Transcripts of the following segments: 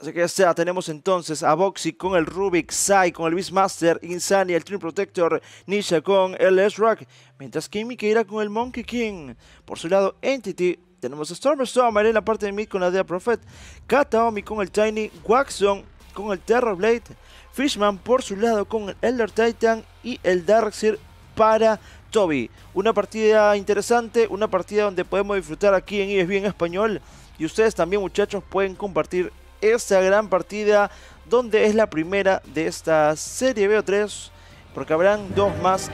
Así que ya tenemos entonces a Boxy con el Rubik, Sai con el Beastmaster, Insania, el Trim Protector, Nisha con el S-Rock, mientras que Mika irá con el Monkey King. Por su lado, Entity, tenemos a Storm Stormer en la parte de mid con la Dea Prophet, Kataomi con el Tiny, Waxon con el Terror Blade, Fishman por su lado con el Elder Titan y el Darkseer para Toby. Una partida interesante, una partida donde podemos disfrutar aquí en ESB en español. Y ustedes también muchachos pueden compartir esta gran partida donde es la primera de esta serie BO3 porque habrán dos más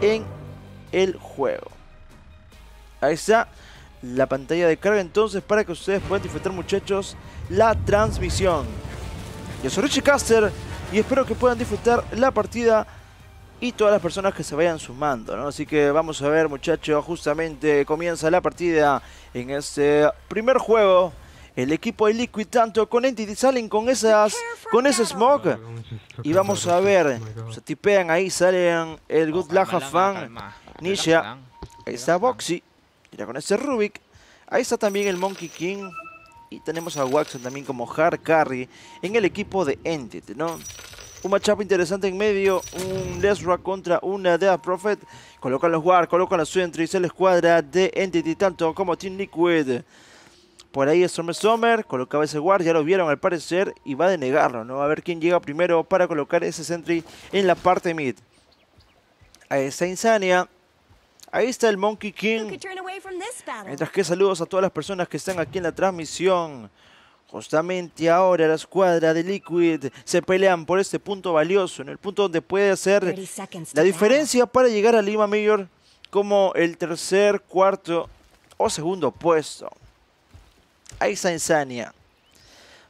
en el juego. Ahí está la pantalla de carga entonces para que ustedes puedan disfrutar muchachos la transmisión. Yo soy Richie Caster y espero que puedan disfrutar la partida y todas las personas que se vayan sumando, ¿no? Así que vamos a ver muchachos, justamente comienza la partida en este primer juego el equipo de Liquid tanto con Entity salen con esas con ese smoke y vamos a ver se tipean ahí salen el Good Laja Fan Nisha ahí está Boxy mira con ese Rubik ahí está también el Monkey King y tenemos a Waxon también como hard carry en el equipo de Entity ¿no? un matchup interesante en medio, un Lesra contra una Death Prophet. Colocan los War, colocan los Sentries, la escuadra de Entity, tanto como Team Liquid. Por ahí es Summer Summer, colocaba ese guard, ya lo vieron al parecer y va a denegarlo, ¿no? A ver quién llega primero para colocar ese sentry en la parte mid. Ahí está Insania. Ahí está el Monkey King. Mientras que saludos a todas las personas que están aquí en la transmisión. Justamente ahora la escuadra de Liquid se pelean por este punto valioso, en el punto donde puede hacer la diferencia para llegar a Lima Mayor como el tercer, cuarto o segundo puesto. Está Insania.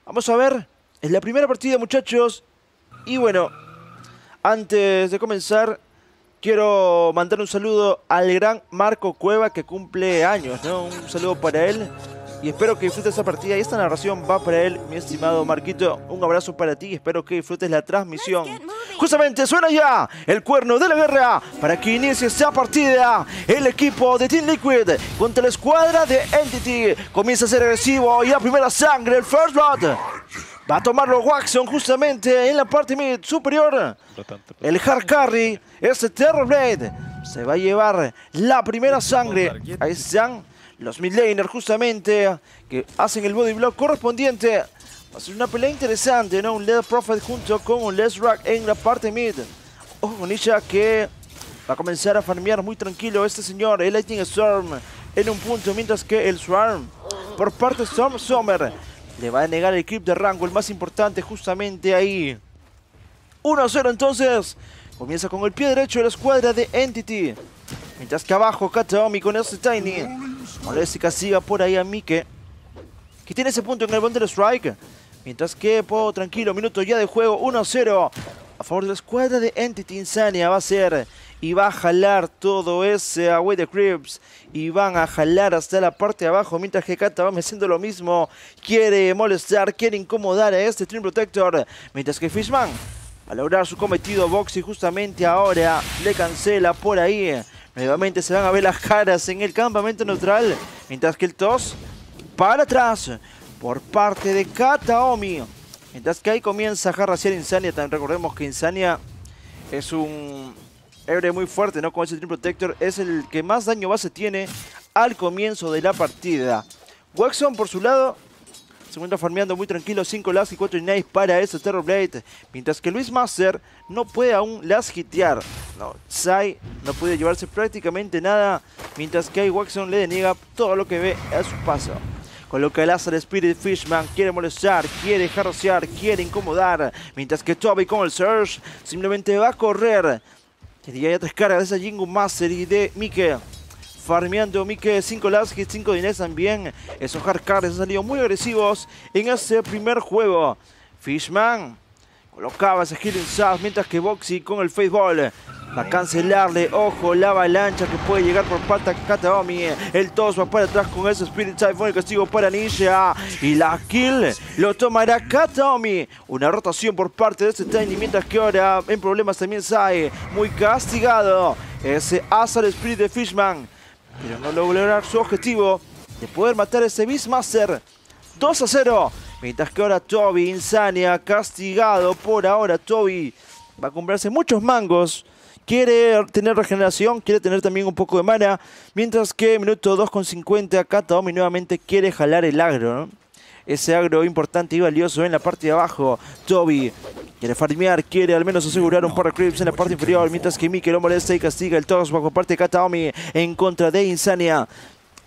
Vamos a ver. Es la primera partida, muchachos. Y bueno, antes de comenzar, quiero mandar un saludo al gran Marco Cueva que cumple años, ¿no? Un saludo para él y espero que disfrutes esa partida. Y esta narración va para él, mi estimado Marquito. Un abrazo para ti y espero que disfrutes la transmisión. Justamente suena ya el cuerno de la guerra para que inicie esta partida. El equipo de Team Liquid contra la escuadra de Entity comienza a ser agresivo y a primera sangre el First Blood. Va a tomarlo Waxon justamente en la parte mid superior. El hard carry, este Terror Blade, se va a llevar la primera sangre. Ahí están los midlaners justamente que hacen el body block correspondiente. Va a ser una pelea interesante, ¿no? Un Led Prophet junto con un Les Rack en la parte mid. Ojo con ella que va a comenzar a farmear muy tranquilo este señor, el Lightning Storm, en un punto, mientras que el Swarm, por parte de Storm Summer, le va a negar el clip de rango, el más importante justamente ahí. 1-0 entonces. Comienza con el pie derecho de la escuadra de Entity. Mientras que abajo Kataomi con este Tiny. Molestica siga por ahí a Mike. Que tiene ese punto en el Bundle Strike. Mientras que Po tranquilo, minuto ya de juego, 1-0. A favor de la escuadra de Entity Insania va a ser. Y va a jalar todo ese away de Cribs. Y van a jalar hasta la parte de abajo. Mientras que Kataomi haciendo lo mismo. Quiere molestar, quiere incomodar a este Trim Protector. Mientras que Fishman a lograr su cometido Boxy justamente ahora le cancela por ahí. Nuevamente se van a ver las caras en el campamento neutral. Mientras que el TOS para atrás por parte de Kataomi. Mientras que ahí comienza a jarrasear Insania. También recordemos que Insania es un héroe muy fuerte, ¿no? Con ese Dream Protector es el que más daño base tiene al comienzo de la partida. Waxon por su lado se encuentra farmeando muy tranquilo, 5 las y 4 Ignite para ese Terror Blade. Mientras que Luis Master no puede aún las hitear. No, Sai no puede llevarse prácticamente nada. Mientras que Waxon le deniega todo lo que ve a su paso. Coloca el Azar Spirit Fishman, quiere molestar, quiere jarrosear, quiere incomodar. Mientras que Toby con el Surge simplemente va a correr. Tenía ya tres cargas de esa Jingu Master y de Mike farmeando Mike, 5 last hits, 5 diners también. Esos hardcars han salido muy agresivos en ese primer juego. Fishman colocaba ese Healing South mientras que Boxy con el Faceball va a cancelarle, ojo, la avalancha que puede llegar por de Kataomi. El todos va para atrás con ese Spirit Typhoon, el castigo para Ninja. Y la kill lo tomará Kataomi. Una rotación por parte de este Tiny, mientras que ahora en problemas también Sai. Muy castigado. Ese Azar Spirit de Fishman pero no lograr su objetivo de poder matar a ese Beastmaster. 2 a 0 Mientras que ahora Toby, Insania, castigado por ahora Toby. Va a comprarse muchos mangos. Quiere tener regeneración, quiere tener también un poco de mana. Mientras que minuto 2 con 50, Kataomi nuevamente quiere jalar el agro. Ese agro importante y valioso en la parte de abajo. Toby quiere farmear, quiere al menos asegurar un par de creeps en la parte inferior. Mientras que Miki lo molesta y castiga el todos bajo parte de Kataomi en contra de Insania.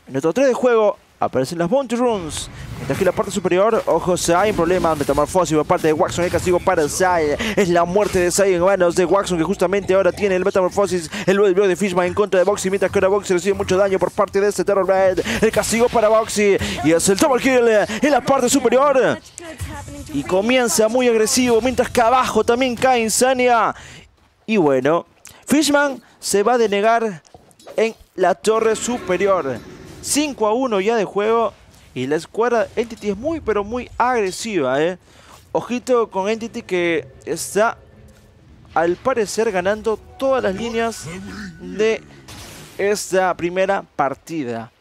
Minuto 3 de juego, aparecen las Bounty Runes. Mientras que la parte superior, ojo, hay problema. Metamorfosis por parte de Waxon, el castigo para Sai. Es la muerte de Sai en manos de Waxon, que justamente ahora tiene el Metamorfosis, el bloqueo de Fishman en contra de Boxy. Mientras que ahora Boxy recibe mucho daño por parte de este Terror Red. El castigo para Boxy. Y es el double kill en la parte superior. Y comienza muy agresivo, mientras que abajo también cae Insania. Y bueno, Fishman se va a denegar en la torre superior. 5 a 1 ya de juego. Y la escuadra Entity es muy, pero muy agresiva, ¿eh? Ojito con Entity que está, al parecer, ganando todas las líneas de esta primera partida.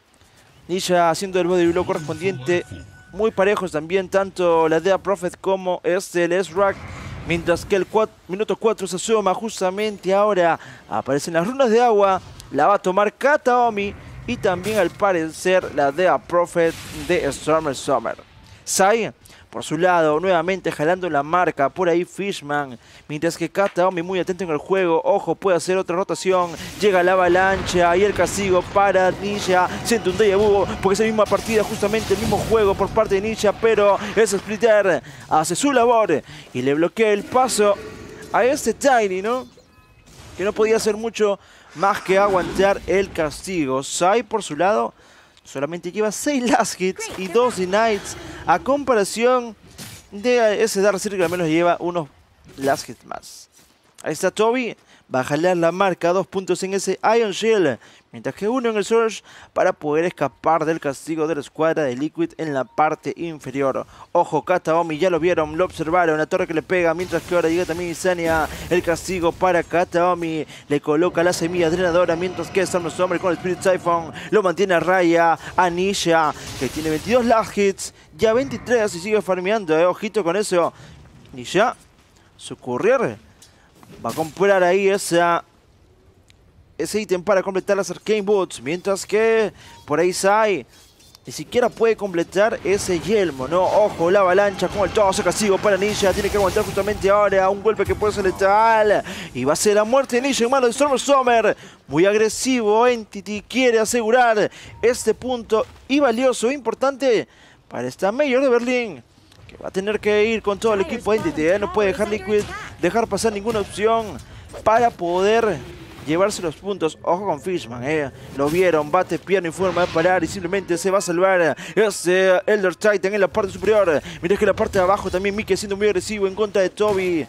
Nisha haciendo el body correspondiente. Muy parejos también, tanto la Dea Prophet como este, el S-Rack. Mientras que el minuto 4 se suma justamente ahora. Aparecen las runas de agua. La va a tomar Kataomi y también al parecer la Dea Prophet de Stormer Summer. Sai, por su lado, nuevamente jalando la marca, por ahí Fishman, mientras que Kataomi muy atento en el juego, ojo, puede hacer otra rotación, llega la avalancha y el castigo para Ninja, siente un déjà vu, porque es la misma partida, justamente el mismo juego por parte de Ninja, pero ese Splitter hace su labor y le bloquea el paso a este Tiny, ¿no? Que no podía hacer mucho más que aguantar el castigo. Sai, por su lado, solamente lleva 6 last hits y 2 denies a comparación de ese Dark que al menos lleva unos last hits más. Ahí está Toby va a la marca, dos puntos en ese Iron Shield, mientras que uno en el Surge para poder escapar del castigo de la escuadra de Liquid en la parte inferior. Ojo, Kataomi, ya lo vieron, lo observaron, la torre que le pega, mientras que ahora llega también Insania, el castigo para Kataomi, le coloca la semilla drenadora, mientras que Storm Hombre con el Spirit Siphon lo mantiene a raya, a Nisha, que tiene 22 last hits, ya 23 y sigue farmeando, eh, ojito con eso. Nisha, su courier Va a comprar ahí esa, ese ítem para completar las Arcane Boots. Mientras que por ahí Sai ni siquiera puede completar ese yelmo, ¿no? Ojo, la avalancha con el todo castigo para Ninja. Tiene que aguantar justamente ahora un golpe que puede ser letal. Y va a ser la muerte de Ninja en mano de Storm Summer. Muy agresivo, Entity quiere asegurar este punto y valioso, importante para esta Mayor de Berlín. Va a tener que ir con todo el equipo Entity. ¿eh? No puede dejar Liquid, dejar pasar ninguna opción para poder llevarse los puntos. Ojo con Fishman, eh. Lo vieron, bate piano y forma de parar y simplemente se va a salvar ese Elder Titan en la parte superior. Mirá que la parte de abajo también Mickey siendo muy agresivo en contra de Toby.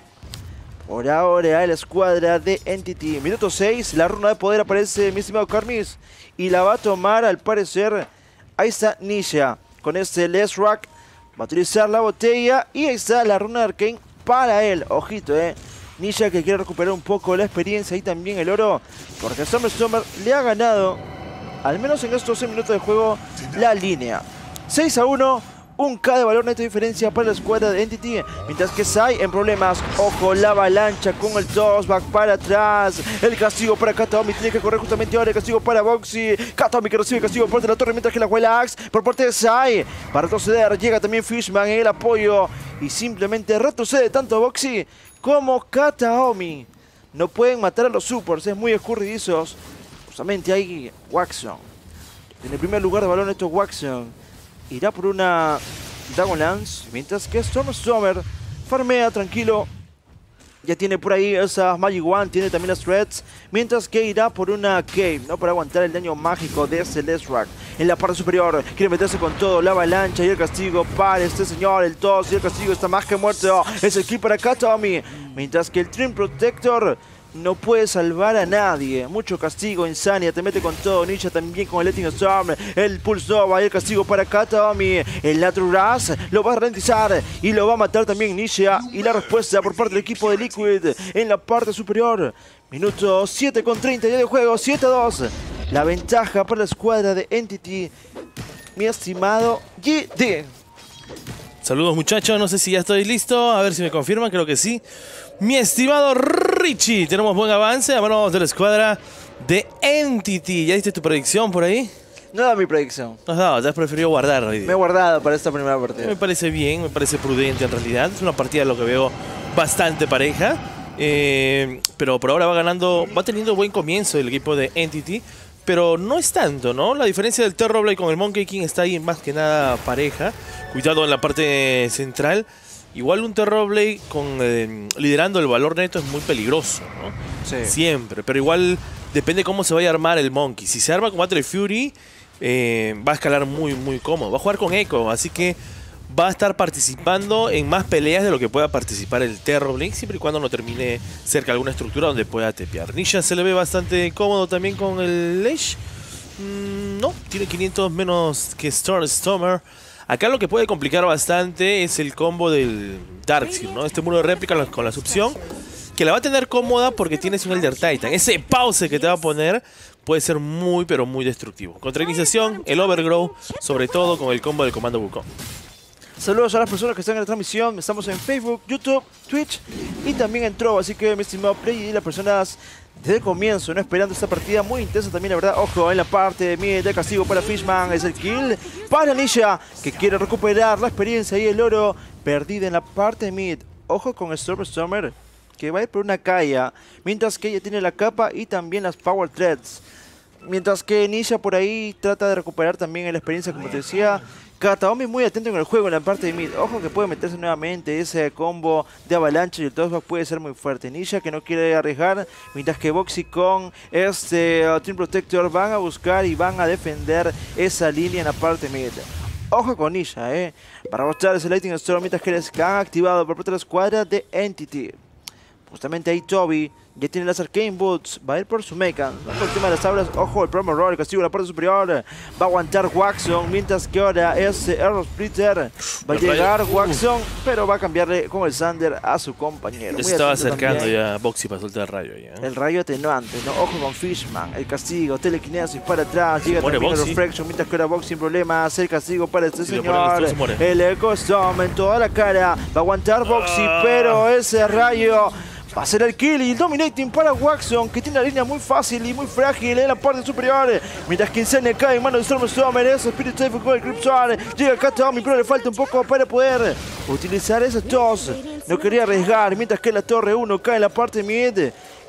Por ahora la escuadra de Entity. Minuto 6, la runa de poder aparece mi estimado Carmis. Y la va a tomar al parecer. Está Nisha con este Les Rock Va a utilizar la botella y ahí está la runa de Arcane para él. Ojito, eh. Nisha que quiere recuperar un poco la experiencia y también el oro. Porque Summer Summer le ha ganado, al menos en estos 12 minutos de juego, la línea. 6 a 1 un K de valor neto de diferencia para la escuadra de Entity. Mientras que Sai en problemas. Ojo, la avalancha con el tossback para atrás. El castigo para Kataomi. Tiene que correr justamente ahora. El castigo para Boxy. Kataomi que recibe castigo por parte de la torre. Mientras que la juega Axe por parte de Sai. Para retroceder. Llega también Fishman en el apoyo. Y simplemente retrocede tanto Boxy como Kataomi. No pueden matar a los supers. Es muy escurridizos. Justamente ahí Waxon. En el primer lugar de balón esto Waxon irá por una Dragonlance, mientras que Storm farmea tranquilo. Ya tiene por ahí esa Magic One, tiene también las Threads, mientras que irá por una Cave, ¿no? Para aguantar el daño mágico de Celeste Rack. En la parte superior, quiere meterse con todo, la avalancha y el castigo para este señor, el tos y el castigo está más que muerto. Es el kill para Katomi, mientras que el Trim Protector no puede salvar a nadie. Mucho castigo, Insania, te mete con todo. Ninja también con el Letting Storm. El Pulse Nova y el castigo para Katami. El Naturas lo va a ralentizar y lo va a matar también Ninja. Y la respuesta por parte del equipo de Liquid en la parte superior. Minuto 7 con 30 ya de juego, 7-2. La ventaja para la escuadra de Entity. Mi estimado GD. Saludos muchachos, no sé si ya estoy listo, a ver si me confirman, creo que sí. Mi estimado Richie, tenemos buen avance, hablamos de la escuadra de Entity. ¿Ya diste tu predicción por ahí? No da mi predicción. No has dado, te has preferido guardar Me he guardado para esta primera partida. Me parece bien, me parece prudente en realidad. Es una partida lo que veo bastante pareja. eh, pero por ahora va ganando, va teniendo buen comienzo el equipo de Entity. Pero no es tanto, ¿no? La diferencia del Terrorblade con el Monkey King está ahí más que nada pareja. Cuidado en la parte central. Igual un Terrorblade con, eh, liderando el valor neto es muy peligroso, ¿no? Sí. Siempre, pero igual depende cómo se vaya a armar el Monkey. Si se arma con Battle Fury, eh, va a escalar muy, muy cómodo. Va a jugar con Echo, así que va a estar participando en más peleas de lo que pueda participar el Terrorblade, siempre y cuando no termine cerca de alguna estructura donde pueda tepear. Nisha se le ve bastante cómodo también con el Lesh. Mm, no, tiene 500 menos que Storm Stormer. Acá lo que puede complicar bastante es el combo del Darkseid, ¿no? Este muro de réplica con la- con que la va a tener cómoda porque tienes un Elder Titan. Ese pause que te va a poner puede ser muy, pero muy destructivo. Contra iniciación, el Overgrow, sobre todo con el combo del comando Wukong. Saludos a las personas que están en la transmisión. Estamos en Facebook, YouTube, Twitch y también en Trovo. Así que, mi estimado Play y las personas desde el comienzo, no esperando esta partida muy intensa también, la verdad. Ojo, en la parte de mid de castigo para Fishman es el kill para Nisha, que quiere recuperar la experiencia y el oro perdida en la parte de mid. Ojo con Storm Stormer, que va a ir por una calla, mientras que ella tiene la capa y también las Power Threads. Mientras que Nisha por ahí trata de recuperar también la experiencia, como te decía. Kataomi muy atento en el juego en la parte de mid. Ojo que puede meterse nuevamente ese combo de avalancha y el tossback puede ser muy fuerte. Nisha que no quiere arriesgar, mientras que Boxy con este uh, Team Protector van a buscar y van a defender esa línea en la parte mid. Ojo con Nisha, eh. Para mostrar ese Lightning Storm mientras que les han activado por parte de la escuadra de Entity. Justamente ahí Toby ya tiene las Arcane Boots. Va a ir por su mecha. Va por el tema de las auras. Ojo, el promo roll. Castigo en la parte superior. Va a aguantar Waxon. Mientras que ahora ese Arrow Splitter. Va a llegar Uh. Waxon. Pero va a cambiarle con el Sander a su compañero. Muy estaba acercando también. ya Boxy para soltar el rayo. Ya. El rayo atenuante, ¿no? Ojo con Fishman, el castigo, telequinesis para atrás, llega muere también el Boxy. Reflection, mientras que ahora Box sin problemas, el castigo para este Si señor. El Storm en toda la cara, va a aguantar Boxy, Ah. pero ese rayo va a ser el kill y el dominating para Waxon, que tiene la línea muy fácil y muy frágil en la parte superior. Mientras que Insane cae en manos de Storm Stormer, ese Spirit Safe con el Crimson, llega acá Tommy, pero le falta un poco para poder utilizar ese toss. No quería arriesgar, mientras que la torre 1 cae en la parte mid.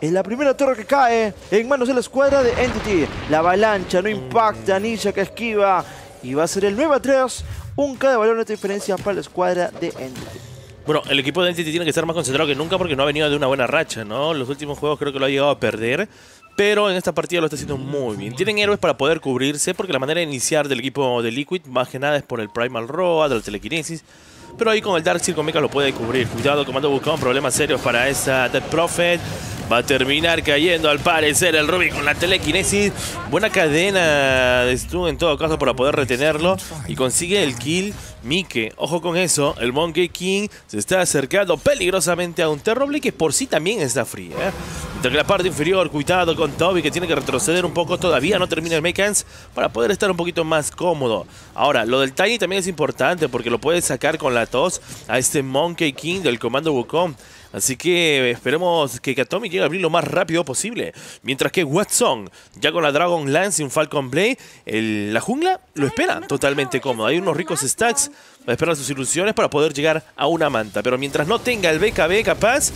Es la primera torre que cae en manos de la escuadra de Entity. La avalancha no impacta, Nisha que esquiva. Y va a ser el 9 a 3. Un de valor de diferencia para la escuadra de Entity. Bueno, el equipo de Entity tiene que estar más concentrado que nunca porque no ha venido de una buena racha, ¿no? Los últimos juegos creo que lo ha llegado a perder, pero en esta partida lo está haciendo muy bien. Tienen héroes para poder cubrirse porque la manera de iniciar del equipo de Liquid más que nada es por el Primal Road, de la telequinesis. Pero ahí con el Dark Circle Mecha lo puede cubrir. Cuidado, comando Wukong, problemas serios para esa Dead Prophet. Va a terminar cayendo al parecer el Ruby con la telequinesis. Buena cadena de stun en todo caso para poder retenerlo. Y consigue el kill Mike. Ojo con eso, el Monkey King se está acercando peligrosamente a un Terrorblade que por sí también está fría. ¿eh? Mientras que la parte inferior, cuidado con Toby que tiene que retroceder un poco. Todavía no termina el Mechans para poder estar un poquito más cómodo. Ahora, lo del Tiny también es importante porque lo puede sacar con la tos a este Monkey King del comando Wukong. Así que esperemos que Katomi llegue a abrir lo más rápido posible. Mientras que Watson, ya con la Dragon Lance y un Falcon Blade, la jungla lo espera totalmente cómodo. Hay unos ricos stacks, va esperar sus ilusiones para poder llegar a una manta. Pero mientras no tenga el BKB capaz,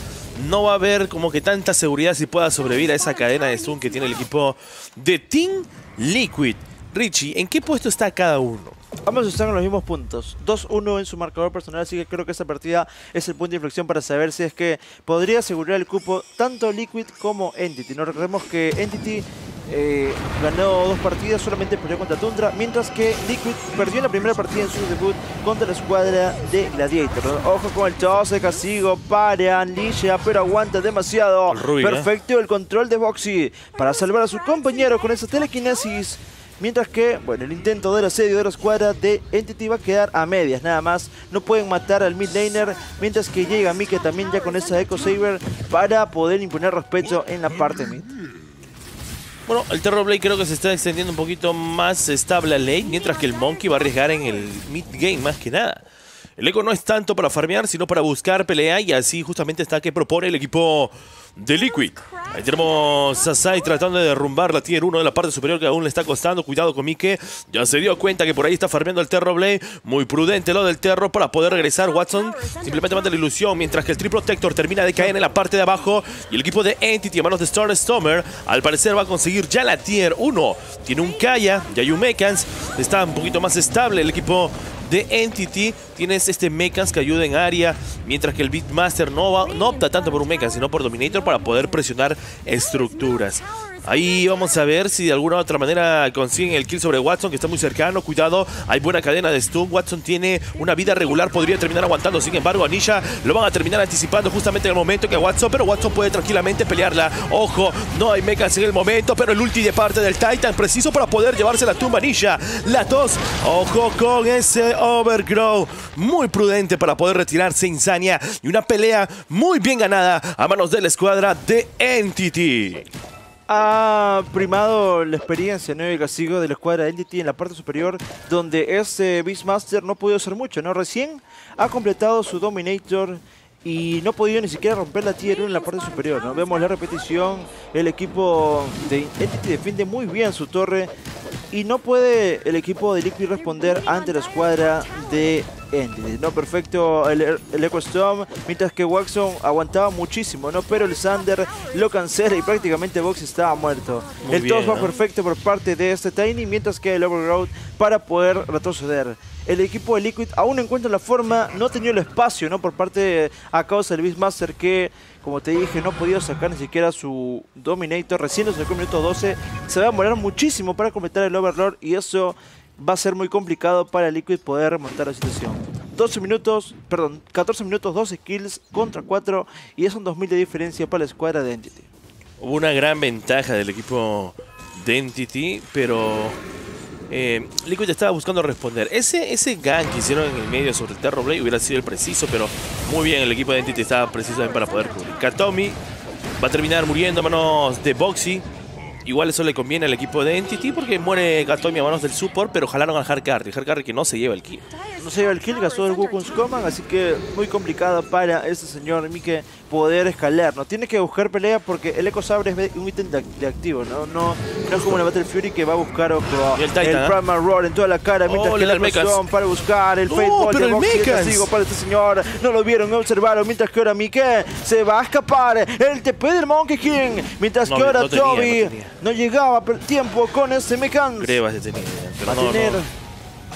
no va a haber como que tanta seguridad si pueda sobrevivir a esa cadena de stun que tiene el equipo de Team Liquid. Richie, ¿en qué puesto está cada uno? Ambos están en los mismos puntos. 2-1 en su marcador personal, así que creo que esta partida es el punto de inflexión para saber si es que podría asegurar el cupo tanto Liquid como Entity. No recordemos que Entity eh, ganó dos partidas, solamente perdió contra Tundra, mientras que Liquid perdió en la primera partida en su debut contra la escuadra de Gladiator. Ojo con el toss de castigo para Licia, pero aguanta demasiado. El Rubik, ¿eh? Perfecto el control de Boxy para salvar a su compañero con esa telequinesis. Mientras que, bueno, el intento del asedio de la escuadra de Entity va a quedar a medias, nada más. No pueden matar al mid laner, mientras que llega Mike también ya con esa Echo Saber para poder imponer respeto en la parte mid. Bueno, el Terrorblade creo que se está extendiendo un poquito más estable a lane, mientras que el Monkey va a arriesgar en el mid game más que nada. El eco no es tanto para farmear, sino para buscar pelea y así justamente está que propone el equipo de Liquid. Ahí tenemos a Sai tratando de derrumbar la tier 1 de la parte superior que aún le está costando. Cuidado con Mike. Ya se dio cuenta que por ahí está farmeando el Terror Blade. Muy prudente lo del Terror para poder regresar. Watson simplemente manda la ilusión mientras que el Triple Protector termina de caer en la parte de abajo. Y el equipo de Entity a manos de Star Stormer al parecer va a conseguir ya la tier 1. Tiene un Kaya, ya hay un Mechans. Está un poquito más estable el equipo de Entity. Tienes este Mechans que ayuda en área, mientras que el Beatmaster no, no opta tanto por un Mechans, sino por Dominator para poder presionar estructuras. Ahí vamos a ver si de alguna u otra manera consiguen el kill sobre Watson, que está muy cercano. Cuidado, hay buena cadena de stun. Watson tiene una vida regular, podría terminar aguantando. Sin embargo, a Nisha lo van a terminar anticipando justamente en el momento que Watson, pero Watson puede tranquilamente pelearla. Ojo, no hay mechas en el momento, pero el ulti de parte del Titan, preciso para poder llevarse la tumba Nisha. La tos, ojo con ese overgrow. Muy prudente para poder retirarse Insania. Y una pelea muy bien ganada a manos de la escuadra de Entity ha primado la experiencia ¿no? el castigo de la escuadra Entity en la parte superior, donde este Beastmaster no pudo hacer mucho, ¿no? Recién ha completado su Dominator y no ha podido ni siquiera romper la tier 1 en la parte superior, ¿no? Vemos la repetición, el equipo de Entity defiende muy bien su torre y no puede el equipo de Liquid responder ante la escuadra de No, perfecto el, el Echo Storm, mientras que Waxon aguantaba muchísimo, ¿no? Pero el Sander lo cancela y prácticamente Box estaba muerto. el toss va perfecto por parte de este Tiny, mientras que el Overgrowth para poder retroceder. El equipo de Liquid aún encuentra la forma, no ha tenido el espacio, ¿no? Por parte a causa del Beastmaster que como te dije, no ha podido sacar ni siquiera su Dominator. Recién en minuto 12. Se va a demorar muchísimo para completar el Overlord y eso va a ser muy complicado para Liquid poder remontar la situación. 12 minutos, perdón, 14 minutos, 12 kills contra 4 y es un 2000 de diferencia para la escuadra de Entity. Hubo una gran ventaja del equipo de Entity, pero eh, Liquid estaba buscando responder. Ese, ese gang que hicieron en el medio sobre el Terror Blade hubiera sido el preciso, pero muy bien, el equipo de Entity estaba preciso para poder cubrir. Katomi va a terminar muriendo a manos de Boxy. Igual eso le conviene al equipo de Entity porque muere Katomi a manos del support, pero jalaron al Hardcarry. Hardcarry que no se lleva el kill. No se lleva el kill, gastó el Wukun's Command, así que muy complicado para este señor Mike poder escalar, ¿no? Tiene que buscar pelea porque el Echo Sabre es un ítem de, activo, ¿no? ¿no? No es como la Battle Fury que va a buscar ojo, el, Titan, el. Primal Roar en toda la cara, mientras oh, que la presión para buscar el Fate Ball de Box para este señor. No lo vieron, no observaron, mientras que ahora Mike se va a escapar. El TP del Monkey King, mientras que ahora Toby no, llegaba a tiempo con ese Mekan. Creo que tenía, va a tener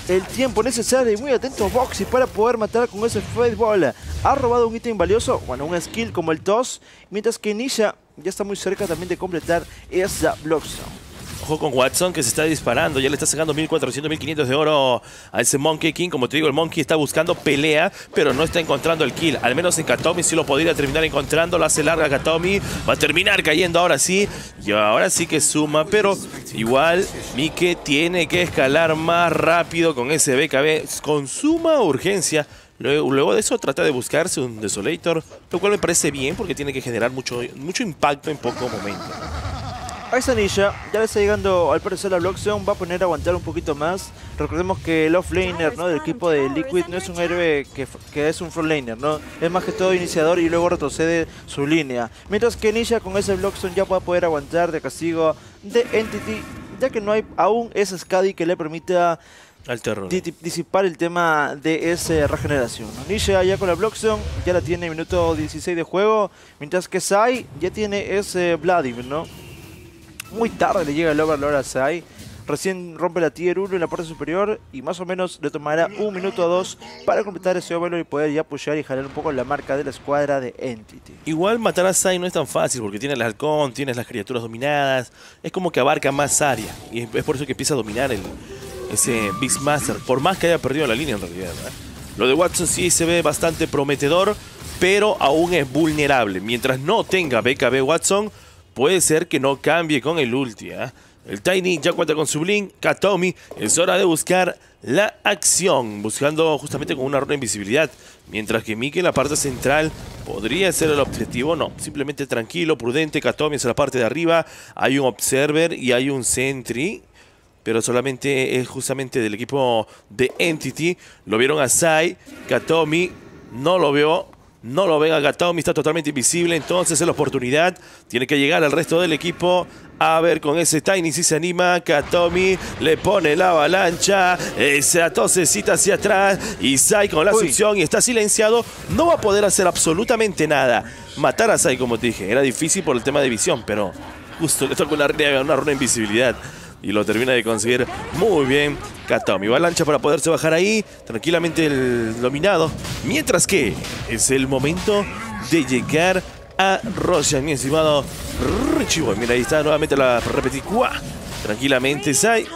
el tiempo necesario y muy atento Boxy para poder matar con ese Ball. Ha robado un ítem valioso, bueno, un skill como el Toss, mientras que Nisha ya está muy cerca también de completar esa Blockstone. Con Watson que se está disparando. Ya le está sacando 1400, 1500 de oro a ese Monkey King. Como te digo, el Monkey está buscando pelea, pero no está encontrando el kill. Al menos en Katomi sí lo podría terminar encontrando. Lo hace larga Katomi. Va a terminar cayendo ahora sí. Y ahora sí que suma. Pero igual Mike tiene que escalar más rápido con ese BKB. Con suma urgencia. Luego, de eso trata de buscarse un Desolator, lo cual me parece bien porque tiene que generar mucho, mucho impacto en poco momento. A esa Nisha ya le está llegando al parecer la Blockzone, va a poner a aguantar un poquito más. Recordemos que el offlaner ¿no? del equipo de Liquid no es un héroe que, que, es un frontlaner, ¿no? Es más que todo iniciador y luego retrocede su línea. Mientras que Nisha con ese Blockzone ya puede poder aguantar de castigo de Entity, ya que no hay aún ese Scadi que le permita disipar el tema de esa regeneración. Nisha ya con la Blockzone ya la tiene minuto 16 de juego, mientras que Sai ya tiene ese Vladimir, ¿no? Muy tarde le llega el Overlord a Sai. Recién rompe la tier 1 en la parte superior y más o menos le tomará un minuto o dos para completar ese Overlord y poder ya apoyar y jalar un poco la marca de la escuadra de Entity. Igual matar a Sai no es tan fácil porque tienes el halcón, tienes las criaturas dominadas, es como que abarca más área y es por eso que empieza a dominar el, ese Beastmaster, por más que haya perdido la línea en realidad. Lo de Watson sí se ve bastante prometedor, pero aún es vulnerable. Mientras no tenga BKB Watson, puede ser que no cambie con el ulti. ¿eh? El Tiny ya cuenta con su Blink. Katomi, es hora de buscar la acción, buscando justamente con una runa de invisibilidad. Mientras que Miki en la parte central podría ser el objetivo, no, simplemente tranquilo, prudente. Katomi es la parte de arriba, hay un Observer y hay un Sentry. pero solamente es justamente del equipo de Entity. Lo vieron a Sai, Katomi no lo vio, no lo ven a Katomi, está totalmente invisible, entonces es la oportunidad, tiene que llegar al resto del equipo. A ver con ese Tiny si se anima. Katomi le pone la avalancha. Esa tosecita hacia atrás. Y Sai con la Uy. succión y está silenciado. No va a poder hacer absolutamente nada. Matar a Sai, como te dije, era difícil por el tema de visión, pero justo le toca una, una runa invisibilidad. Y lo termina de conseguir muy bien Katomi. Avalancha para poderse bajar ahí. Tranquilamente el dominado. Mientras que es el momento de llegar a Roshan, mi estimado Richie Boy. Mira, ahí está nuevamente la repetir. Tranquilamente, Sai.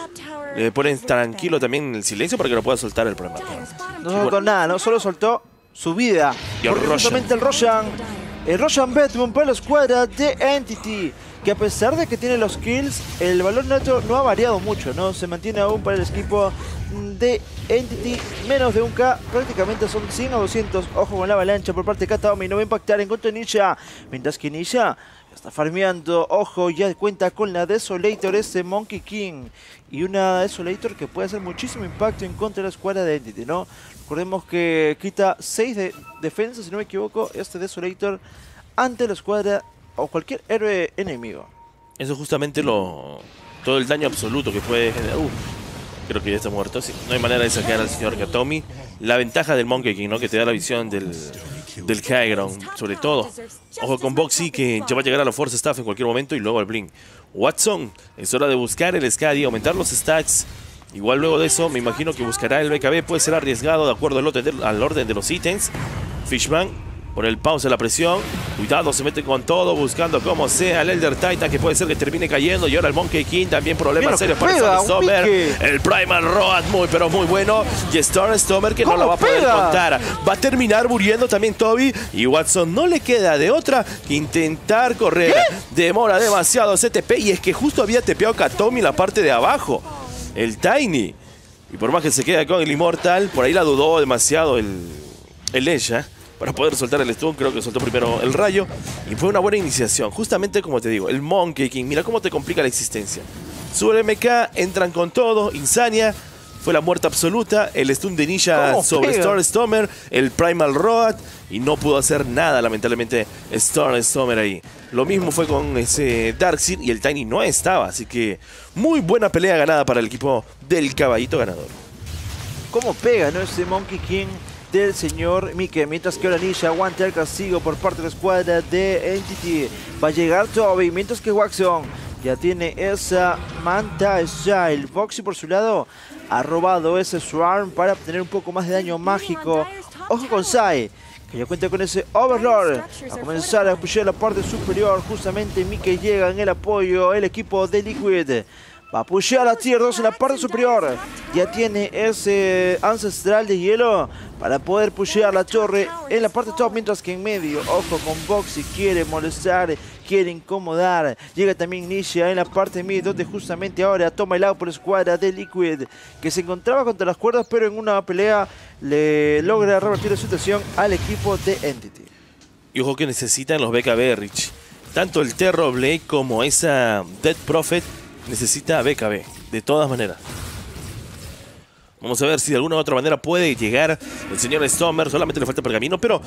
Le ponen tranquilo también el silencio para que no pueda soltar el problema. No soltó nada, no solo soltó su vida. Y el Roshan. el Roshan, el Roshan Bedroom para la escuadra de Entity, que a pesar de que tiene los kills, el valor neto no ha variado mucho, ¿no? Se mantiene aún para el equipo de Entity, menos de un K, prácticamente son 100 a 200. Ojo con la avalancha por parte de Kataomi, no va a impactar en contra de Nisha, mientras que Nisha está farmeando, ojo, ya cuenta con la Desolator, ese Monkey King. Y una Desolator que puede hacer muchísimo impacto en contra de la escuadra de Entity, ¿no? Recordemos que quita 6 de defensa, si no me equivoco, este Desolator ante la escuadra o cualquier héroe enemigo. Eso es justamente lo. Todo el daño absoluto que puede generar. Creo que ya está muerto. No hay manera de sacar al señor Katomi. La ventaja del Monkey King, ¿no? Que te da la visión del, del sobre todo. Ojo con Boxy, que ya va a llegar a la Force Staff en cualquier momento y luego al Blink. Watson, es hora de buscar el Scadi, aumentar los stacks. Igual luego de eso, me imagino que buscará el BKB. Puede ser arriesgado de acuerdo al orden de, al orden de los ítems. Fishman por el pause la presión. Cuidado, se mete con todo, buscando como sea el Elder Titan, que puede ser que termine cayendo. Y ahora el Monkey King, también problemas serios para pega, pique. El Primal Road, muy pero muy bueno. Y Stormstormer que no ¿Cómo la va a poder pega? contar. Va a terminar muriendo también Toby. Y Watson no le queda de otra que intentar correr. Demora demasiado CTP. Y es que justo había tepeado Katomi la parte de abajo. El Tiny. Y por más que se queda con el Immortal, por ahí la dudó demasiado el, el Esha para poder soltar el stun. Creo que soltó primero el rayo. Y fue una buena iniciación. Justamente como te digo, el Monkey King. Mira cómo te complica la existencia. Sube el MK, entran con todo. Insania. Fue la muerte absoluta. El stun de Ninja ¿Cómo sobre pega? Stormstormer. El Primal Road. Y no pudo hacer nada, lamentablemente, Stormstormer ahí. Lo mismo fue con ese Darkseid y el Tiny no estaba. Así que muy buena pelea ganada para el equipo del caballito ganador. ¿Cómo pega, no? Ese Monkey King del señor Mike. Mientras que ahora Nisha el castigo por parte de la escuadra de Entity. Va a llegar Toby, mientras que Waxon ya tiene esa manta ya. El Foxy por su lado ha robado ese Swarm para obtener un poco más de daño mágico. Ojo con Sai. Que ya cuenta con ese Overlord. A comenzar a apoyar la parte superior. Justamente Mike llega en el apoyo. El equipo de Liquid. Va a pushear a Tier 2 en la parte superior. Ya tiene ese ancestral de hielo para poder pushear la torre en la parte top. Mientras que en medio, ojo con Boxy, quiere molestar, quiere incomodar. Llega también Nisha en la parte mid, donde justamente ahora toma el lado por escuadra de Liquid, que se encontraba contra las cuerdas, pero en una pelea le logra revertir la situación al equipo de Entity. Y ojo que necesitan los BKB, Rich. Tanto el Terror Blade como esa Dead Prophet necesita BKB, de todas maneras. Vamos a ver si de alguna u otra manera puede llegar el señor Stormer. Solamente le falta pergamino, pero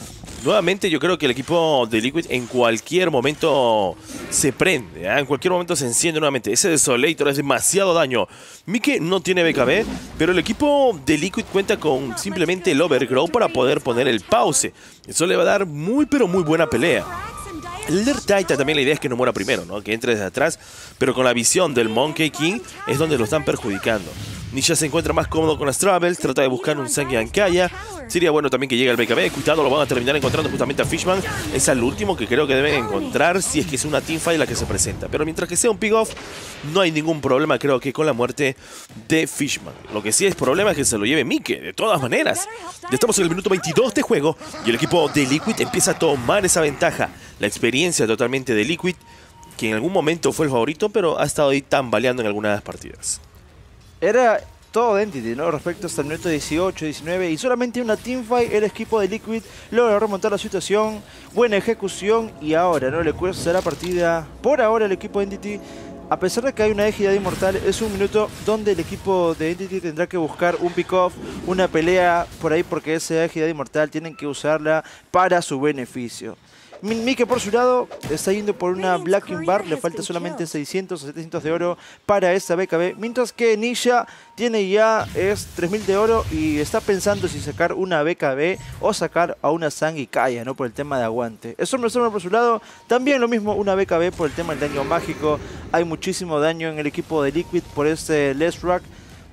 nuevamente yo creo que el equipo de Liquid en cualquier momento se prende. ¿ah? En cualquier momento se enciende nuevamente. Ese Desolator es demasiado daño. Mike no tiene BKB, pero el equipo de Liquid cuenta con simplemente el Overgrow para poder poner el pause. Eso le va a dar muy pero muy buena pelea. Titan también la idea es que no muera primero, ¿no? Que entre desde atrás, pero con la visión del Monkey King es donde lo están perjudicando. Nisha se encuentra más cómodo con las Travels, trata de buscar un Ankaya. Sería bueno también que llegue el BKB, cuidado, lo van a terminar encontrando justamente a Fishman. Es al último que creo que deben encontrar si es que es una teamfight la que se presenta. Pero mientras que sea un pick-off, no hay ningún problema creo que con la muerte de Fishman. Lo que sí es problema es que se lo lleve Mike, de todas maneras. Ya estamos en el minuto 22 de juego y el equipo de Liquid empieza a tomar esa ventaja. La experiencia totalmente de Liquid, que en algún momento fue el favorito, pero ha estado ahí tambaleando en algunas partidas. Era todo de Entity, ¿no? Respecto hasta el minuto 18, 19 y solamente una teamfight, el equipo de Liquid logra remontar la situación, buena ejecución y ahora, ¿no? Le cuesta la partida por ahora el equipo de Entity a pesar de que hay una égida de inmortal, es un minuto donde el equipo de Entity tendrá que buscar un pick-off, una pelea por ahí porque esa égida de inmortal tienen que usarla para su beneficio. Mike por su lado está yendo por una Blacking Bar, le falta solamente 600 o 700 de oro para esta BKB, mientras que Nisha tiene ya es 3000 de oro y está pensando si sacar una BKB o sacar a una Kaya, ¿no? Por el tema de aguante. Eso me por su lado, también lo mismo una BKB por el tema del daño mágico. Hay muchísimo daño en el equipo de Liquid por este Les Rock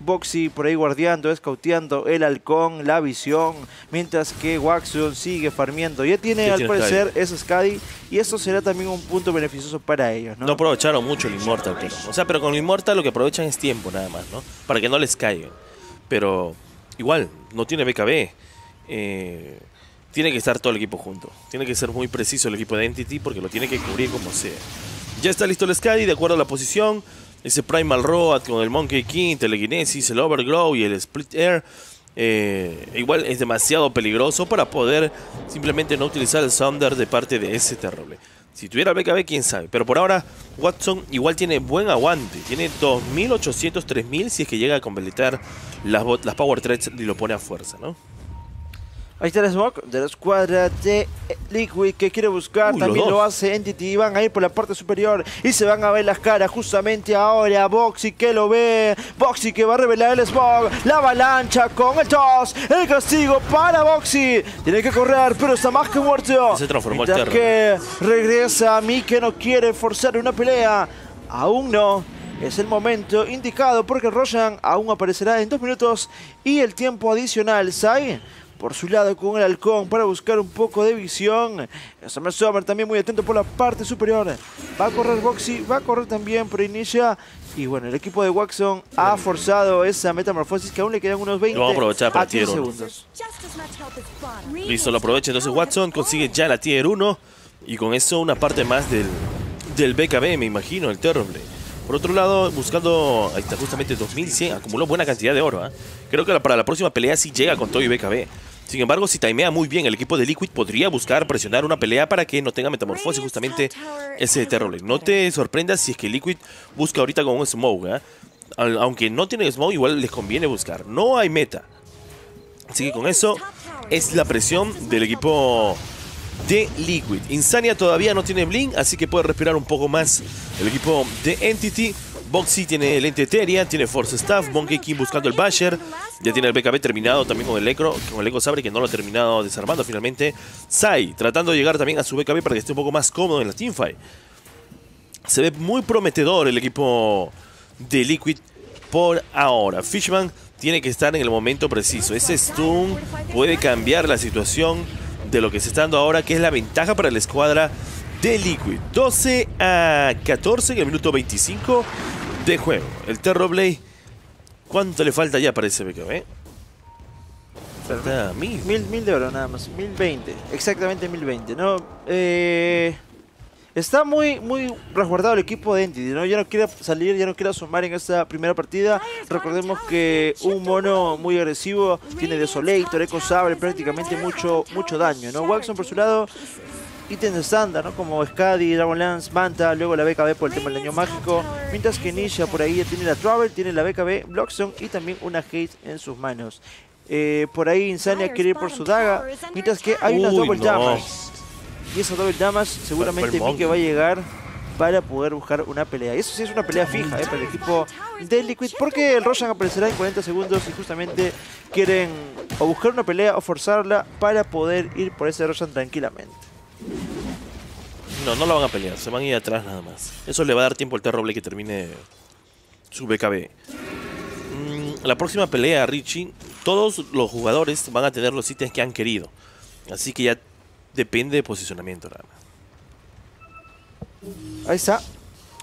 Boxy por ahí guardiando, escauteando el halcón, la visión, mientras que Waxon sigue farmeando. Ya tiene al parecer ese Skadi y eso será también un punto beneficioso para ellos. No, no aprovecharon mucho el Immortal, pero, o sea, pero con el Immortal lo que aprovechan es tiempo nada más, ¿no? Para que no les caiga. Pero igual, no tiene BKB. Eh, tiene que estar todo el equipo junto. Tiene que ser muy preciso el equipo de Entity porque lo tiene que cubrir como sea. Ya está listo el Skadi de acuerdo a la posición ese Primal Road con el Monkey King, Telekinesis, el Overglow y el Split Air. Eh, igual es demasiado peligroso para poder simplemente no utilizar el Sounder de parte de ese terrible. Si tuviera BKB, quién sabe. Pero por ahora, Watson igual tiene buen aguante. Tiene 2800, 3000 si es que llega a completar las, las Power Threads y lo pone a fuerza, ¿no? Ahí está el Smoke de la escuadra de Liquid que quiere buscar. También lo, hace Entity. Van a ir por la parte superior y se van a ver las caras justamente ahora. Boxy que lo ve. Boxy que va a revelar el Smoke. La avalancha con el toss. El castigo para Boxy. Tiene que correr, pero está más que muerto. Se transformó el que regresa a mí que no quiere forzar una pelea. Aún no. Es el momento indicado porque Roshan aún aparecerá en dos minutos y el tiempo adicional. Sai por su lado con el halcón para buscar un poco de visión. Summer Summer también muy atento por la parte superior. Va a correr Boxy, va a correr también por Inicia. Y bueno, el equipo de Waxon ha forzado esa metamorfosis que aún le quedan unos 20 lo a aprovechar para tier segundos. Listo, lo aprovecha entonces Watson, consigue ya la tier 1 y con eso una parte más del, del BKB, me imagino, el Terrorblade. Por otro lado, buscando, ahí está justamente 2100, acumuló buena cantidad de oro. ¿eh? Creo que para la próxima pelea sí llega con todo y BKB. Sin embargo, si timea muy bien el equipo de Liquid, podría buscar presionar una pelea para que no tenga metamorfosis justamente ese Terrorblade. No te sorprendas si es que Liquid busca ahorita con un Smoke. ¿eh? Aunque no tiene Smoke, igual les conviene buscar. No hay meta. Así que con eso es la presión del equipo de Liquid. Insania todavía no tiene Blink, así que puede respirar un poco más el equipo de Entity. Boxy tiene el Enteteria, tiene Force Staff, Monkey King buscando el Basher. Ya tiene el BKB terminado también con el Electro, con el Echo Sabre que no lo ha terminado desarmando finalmente. Sai tratando de llegar también a su BKB para que esté un poco más cómodo en la teamfight. Se ve muy prometedor el equipo de Liquid por ahora. Fishman tiene que estar en el momento preciso. Ese stun puede cambiar la situación de lo que se está dando ahora, que es la ventaja para la escuadra de Liquid. 12 a 14 en el minuto 25 de juego. El Terrorblade, ¿cuánto le falta ya para ese BKB? Falta mil. mil. de oro nada más, mil veinte, exactamente mil veinte, ¿no? Eh, está muy, muy resguardado el equipo de Entity, ¿no? Ya no quiere salir, ya no quiere sumar en esta primera partida. Recordemos que un mono muy agresivo tiene Desolator, Echo Sabre, prácticamente mucho, mucho daño, ¿no? Waxon por su lado ítems estándar, ¿no? Como Skadi, Dragonlance, Manta, luego la BKB por el tema del daño mágico, mientras que Nisha por ahí ya tiene la Travel, tiene la BKB, Blockstone y también una Hate en sus manos. Eh, por ahí Insania quiere ir por su daga, mientras que hay una Double Damage. Y esa Double Damage seguramente Mike va a llegar para poder buscar una pelea. Y eso sí es una pelea fija ¿eh? para el equipo de Liquid, porque el Roshan aparecerá en 40 segundos y justamente quieren o buscar una pelea o forzarla para poder ir por ese Roshan tranquilamente. No, no la van a pelear, se van a ir atrás nada más. Eso le va a dar tiempo al Terroble que termine su BKB. Mm, la próxima pelea, Richie, todos los jugadores van a tener los ítems que han querido. Así que ya depende de posicionamiento. Ahí está.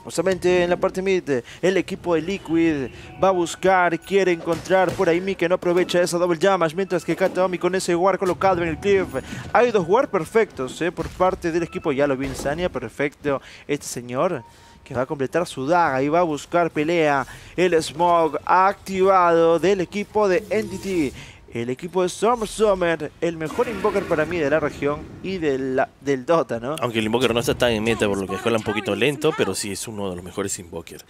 Justamente en la parte mid, el equipo de Liquid va a buscar, quiere encontrar por ahí Mi que no aprovecha esa double damage, mientras que Kataomi con ese war colocado en el cliff. Hay dos war perfectos eh, por parte del equipo, ya lo vi Insania, perfecto este señor que va a completar su daga y va a buscar pelea. El Smog activado del equipo de Entity. El equipo de Storm Summer, el mejor invoker para mí de la región y de la- del Dota, ¿no? Aunque el Invoker no está tan en meta por lo que escuela un poquito lento, pero sí es uno de los mejores Invoker.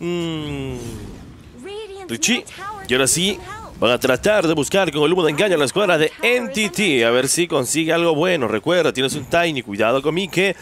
Mm, Richie, y ahora sí, van a tratar de buscar con el humo de engaño a la escuadra de NTT. A ver si consigue algo bueno. Recuerda, tienes un Tiny, cuidado con Mike.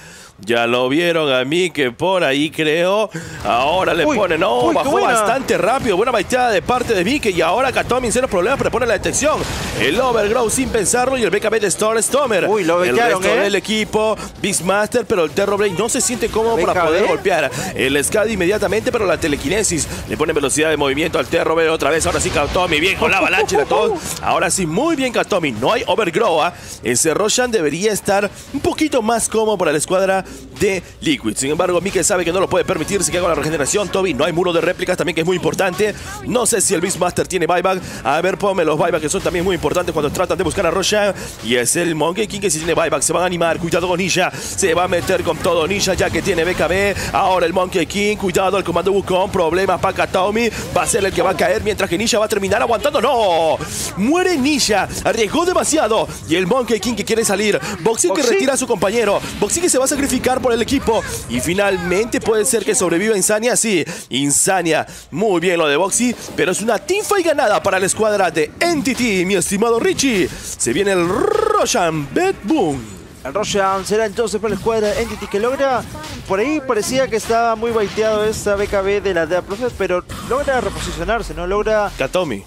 Ya lo vieron a Mike por ahí, creo. Ahora le Uy, pone, no, uy, bajó bastante rápido. Buena baiteada de parte de Mike. Y ahora Katomi en cero problemas, pero pone la detección. El Overgrow sin pensarlo y el BKB de Stormer. Uy, lo El resto ¿eh? del equipo, Beastmaster, pero el Terrorblade no se siente cómodo para poder golpear. El Scad inmediatamente, pero la telequinesis le pone velocidad de movimiento al Terrorblade otra vez. Ahora sí, Katomi, bien con la avalancha de todo. Ahora sí, muy bien Katomi. No hay Overgrow. ¿ah? Ese Roshan debería estar un poquito más cómodo para la escuadra de Liquid. Sin embargo, Mike sabe que no lo puede permitir. Se queda con la regeneración. Toby, no hay muro de réplicas también, que es muy importante. No sé si el Beastmaster tiene buyback. A ver, ponme los buyback que son también muy importantes cuando tratan de buscar a Roshan. Y es el Monkey King que si tiene buyback. Se van a animar. Cuidado con Nisha. Se va a meter con todo Nisha ya que tiene BKB. Ahora el Monkey King. Cuidado el comando Wukong. Problemas para Kataomi. Va a ser el que va a caer mientras que Nisha va a terminar aguantando. ¡No! Muere Nisha. Arriesgó demasiado. Y el Monkey King que quiere salir. Boxy que retira a su compañero. Boxy que se va a sacrificar por el equipo. Y finalmente puede ser que sobreviva Insania. Sí, Insania. Muy bien lo de Boxy. Pero es una teamfight ganada para la escuadra de Entity, mi estimado Richie. Se viene el Roshan Bed Boom. El Roshan será entonces para la escuadra Entity que logra, por ahí parecía que estaba muy baiteado esa BKB de la Dea Prophet, pero logra reposicionarse, ¿no? Logra, Katomi.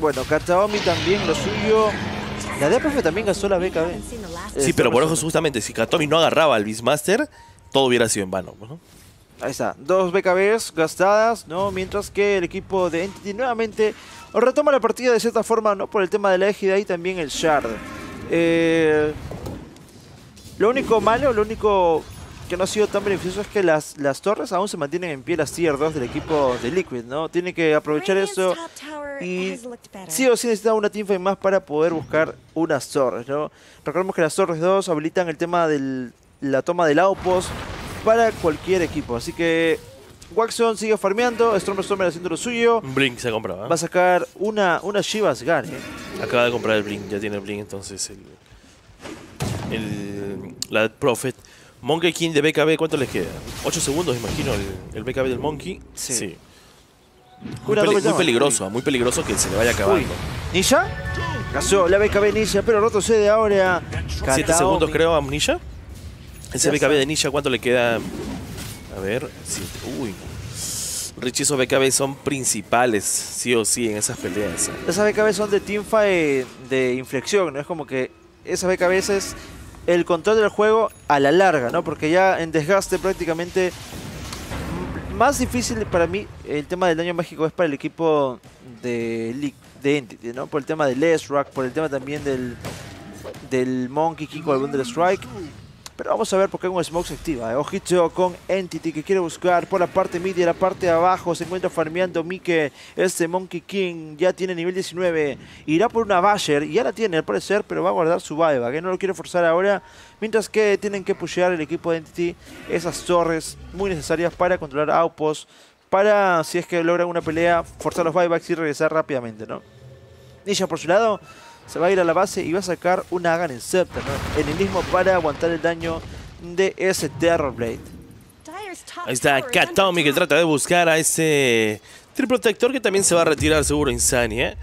bueno, Kataomi también lo suyo. La Dea Prophet también gastó la BKB. Sí, Eh, pero por ojo, justamente, si Katomi no agarraba al Beastmaster, todo hubiera sido en vano. ¿no? Ahí está, dos BKBs gastadas, ¿no? Mientras que el equipo de Entity nuevamente retoma la partida de cierta forma, ¿no? Por el tema de la égida y también el Shard. Eh, lo único malo, lo único que no ha sido tan beneficioso es que las, las torres aún se mantienen en pie, las tier 2 del equipo de Liquid, ¿no? Tiene que aprovechar eso y sí o sí necesita una teamfight más para poder buscar unas torres, ¿no? Recordemos que las torres 2 habilitan el tema de la toma del outpost para cualquier equipo, así que Waxon sigue farmeando, Stormstormer haciendo lo suyo, Un Blink se ha comprado. ¿eh? va a sacar una, una Shivas Gun, ¿eh? Acaba de comprar el Blink, ya tiene el Blink, entonces el. el la Prophet. Monkey King de BKB, ¿cuánto les queda? 8 segundos, imagino, el, el BKB del Monkey. Sí. Muy, peli- doble muy llama. peligroso, muy peligroso que se le vaya acabando. ¿Nisha? Cazó la BKB Nisha, pero retrocede ahora. 7 Kataomi. segundos, creo, a Nisha. Ese BKB de Nisha, ¿cuánto le queda? A ver. siete. Uy. Richie, esos BKB son principales, sí o sí, en esas peleas. Esas BKB son de teamfight de inflexión, ¿no? Es como que esas BKB es el control del juego a la larga, ¿no? Porque ya en desgaste prácticamente más difícil para mí el tema del daño mágico es para el equipo de, Li- de Entity, ¿no? Por el tema del S-Rock, por el tema también del, del Monkey King o el Bundle Strike. Pero vamos a ver por qué un Smoke se activa. ¿eh? Ojito con Entity que quiere buscar por la parte mid y la parte de abajo. Se encuentra farmeando Mike. Este Monkey King ya tiene nivel 19. Irá por una Basher y ya la tiene al parecer, pero va a guardar su buyback. Que no lo quiere forzar ahora. Mientras que tienen que pushear el equipo de Entity esas torres muy necesarias para controlar outposts. Para, si es que logran una pelea, forzar los buybacks y regresar rápidamente, ¿no? Nisha por su lado se va a ir a la base y va a sacar una Hagan en Scepter, ¿no? Enemismo para aguantar el daño de ese Terrorblade. Ahí está Katomi que trata de buscar a ese Triple Protector que también se va a retirar seguro Insania.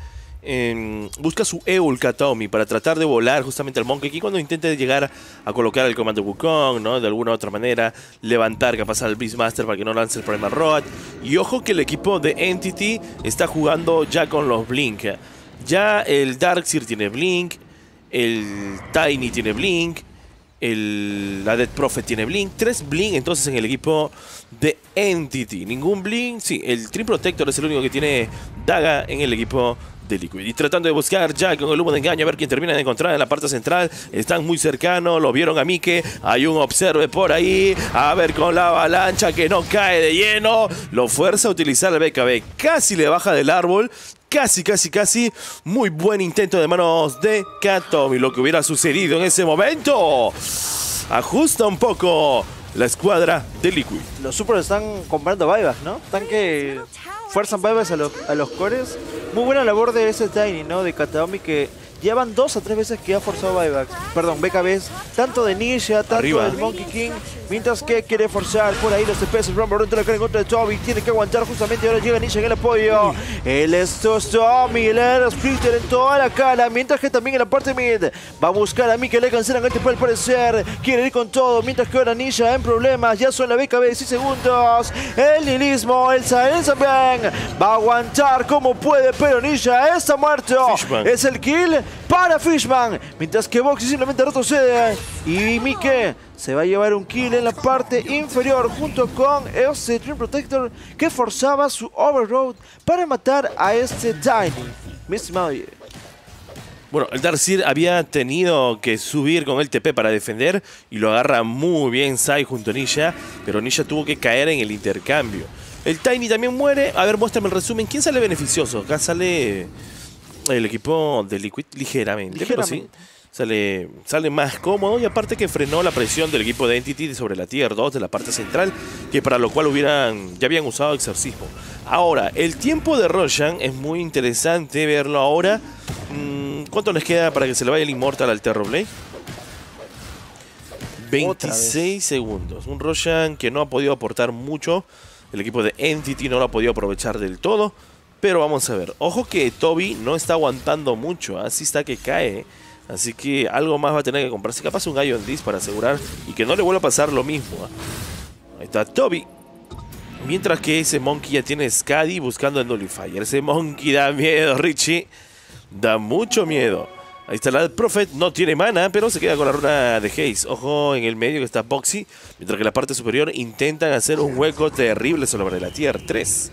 Em, busca su Eul Katomi para tratar de volar justamente al Monkey King cuando intente llegar a colocar el comando Wukong, ¿no? De alguna u otra manera, levantar capaz al Beastmaster para que no lance el Primal Rod. Y ojo que el equipo de Entity está jugando ya con los Blink. Ya el Darkseer tiene Blink, el Tiny tiene Blink, el, la Dead Prophet tiene Blink. Tres Blink entonces en el equipo de Entity. Ningún Blink. Sí, el Trim Protector es el único que tiene Daga en el equipo Liquid. Y tratando de buscar ya con el humo de engaño a ver quién termina de encontrar en la parte central. Están muy cercanos, lo vieron a Mike. Hay un observe por ahí. A ver con la avalancha que no cae de lleno. Lo fuerza a utilizar el BKB. Casi le baja del árbol. Casi, casi, casi. Muy buen intento de manos de Katomi. Lo que hubiera sucedido en ese momento. Ajusta un poco la escuadra de Liquid. Los supers están comprando buybacks, ¿no? Están que fuerzan buybacks a los, a los cores Muy buena labor de ese Tiny, ¿no? De Kataomi que llevan dos a tres veces que ha forzado buybacks. Perdón, BKBs. Tanto de Nisha, tanto Arriba. del Monkey King. Mientras que quiere forzar por ahí los DPS. Rumble dentro de la cara en contra de Toby. Tiene que aguantar justamente. Ahora llega Nisha en el apoyo. El estos Tommy. El Air Splitter en toda la cara. Mientras que también en la parte mid va a buscar a mí que le cancelan el TP al parecer. Quiere ir con todo. Mientras que ahora Nisha en problemas. Ya son la BKB de 6 segundos. El nihilismo. El Silence Bang. Va a aguantar como puede. Pero Nisha está muerto. Fishman. Es el kill para Fishman. Mientras que Boxy simplemente retrocede. Y Mike se va a llevar un kill en la parte inferior junto con ese Dream Protector que forzaba su Overroad para matar a este Tiny. Mi estimado Diego. Bueno, el Darkseer había tenido que subir con el TP para defender y lo agarra muy bien Sai junto a Nisha, pero Nisha tuvo que caer en el intercambio. El Tiny también muere. A ver, muéstrame el resumen. ¿Quién sale beneficioso? Acá sale el equipo de Liquid ligeramente, pero sí. Sale, sale más cómodo y aparte que frenó la presión del equipo de Entity sobre la Tier 2 de la parte central, que para lo cual hubieran ya habían usado exorcismo. Ahora, el tiempo de Roshan es muy interesante verlo ahora. Mm, ¿Cuánto les queda para que se le vaya el Immortal al Terrorblade? 26 segundos. Un Roshan que no ha podido aportar mucho. El equipo de Entity no lo ha podido aprovechar del todo. Pero vamos a ver. Ojo que Toby no está aguantando mucho. Así está que cae. Así que algo más va a tener que comprarse. Capaz un gallo en dis para asegurar y que no le vuelva a pasar lo mismo. ¿ah? Ahí está Toby. Mientras que ese Monkey ya tiene Scadi buscando el Nullifier. Ese Monkey da miedo, Richie. Da mucho miedo. Ahí está la Prophet. No tiene mana, pero se queda con la runa de Haze. Ojo en el medio que está Boxy. Mientras que en la parte superior intentan hacer un hueco terrible sobre la Tier 3.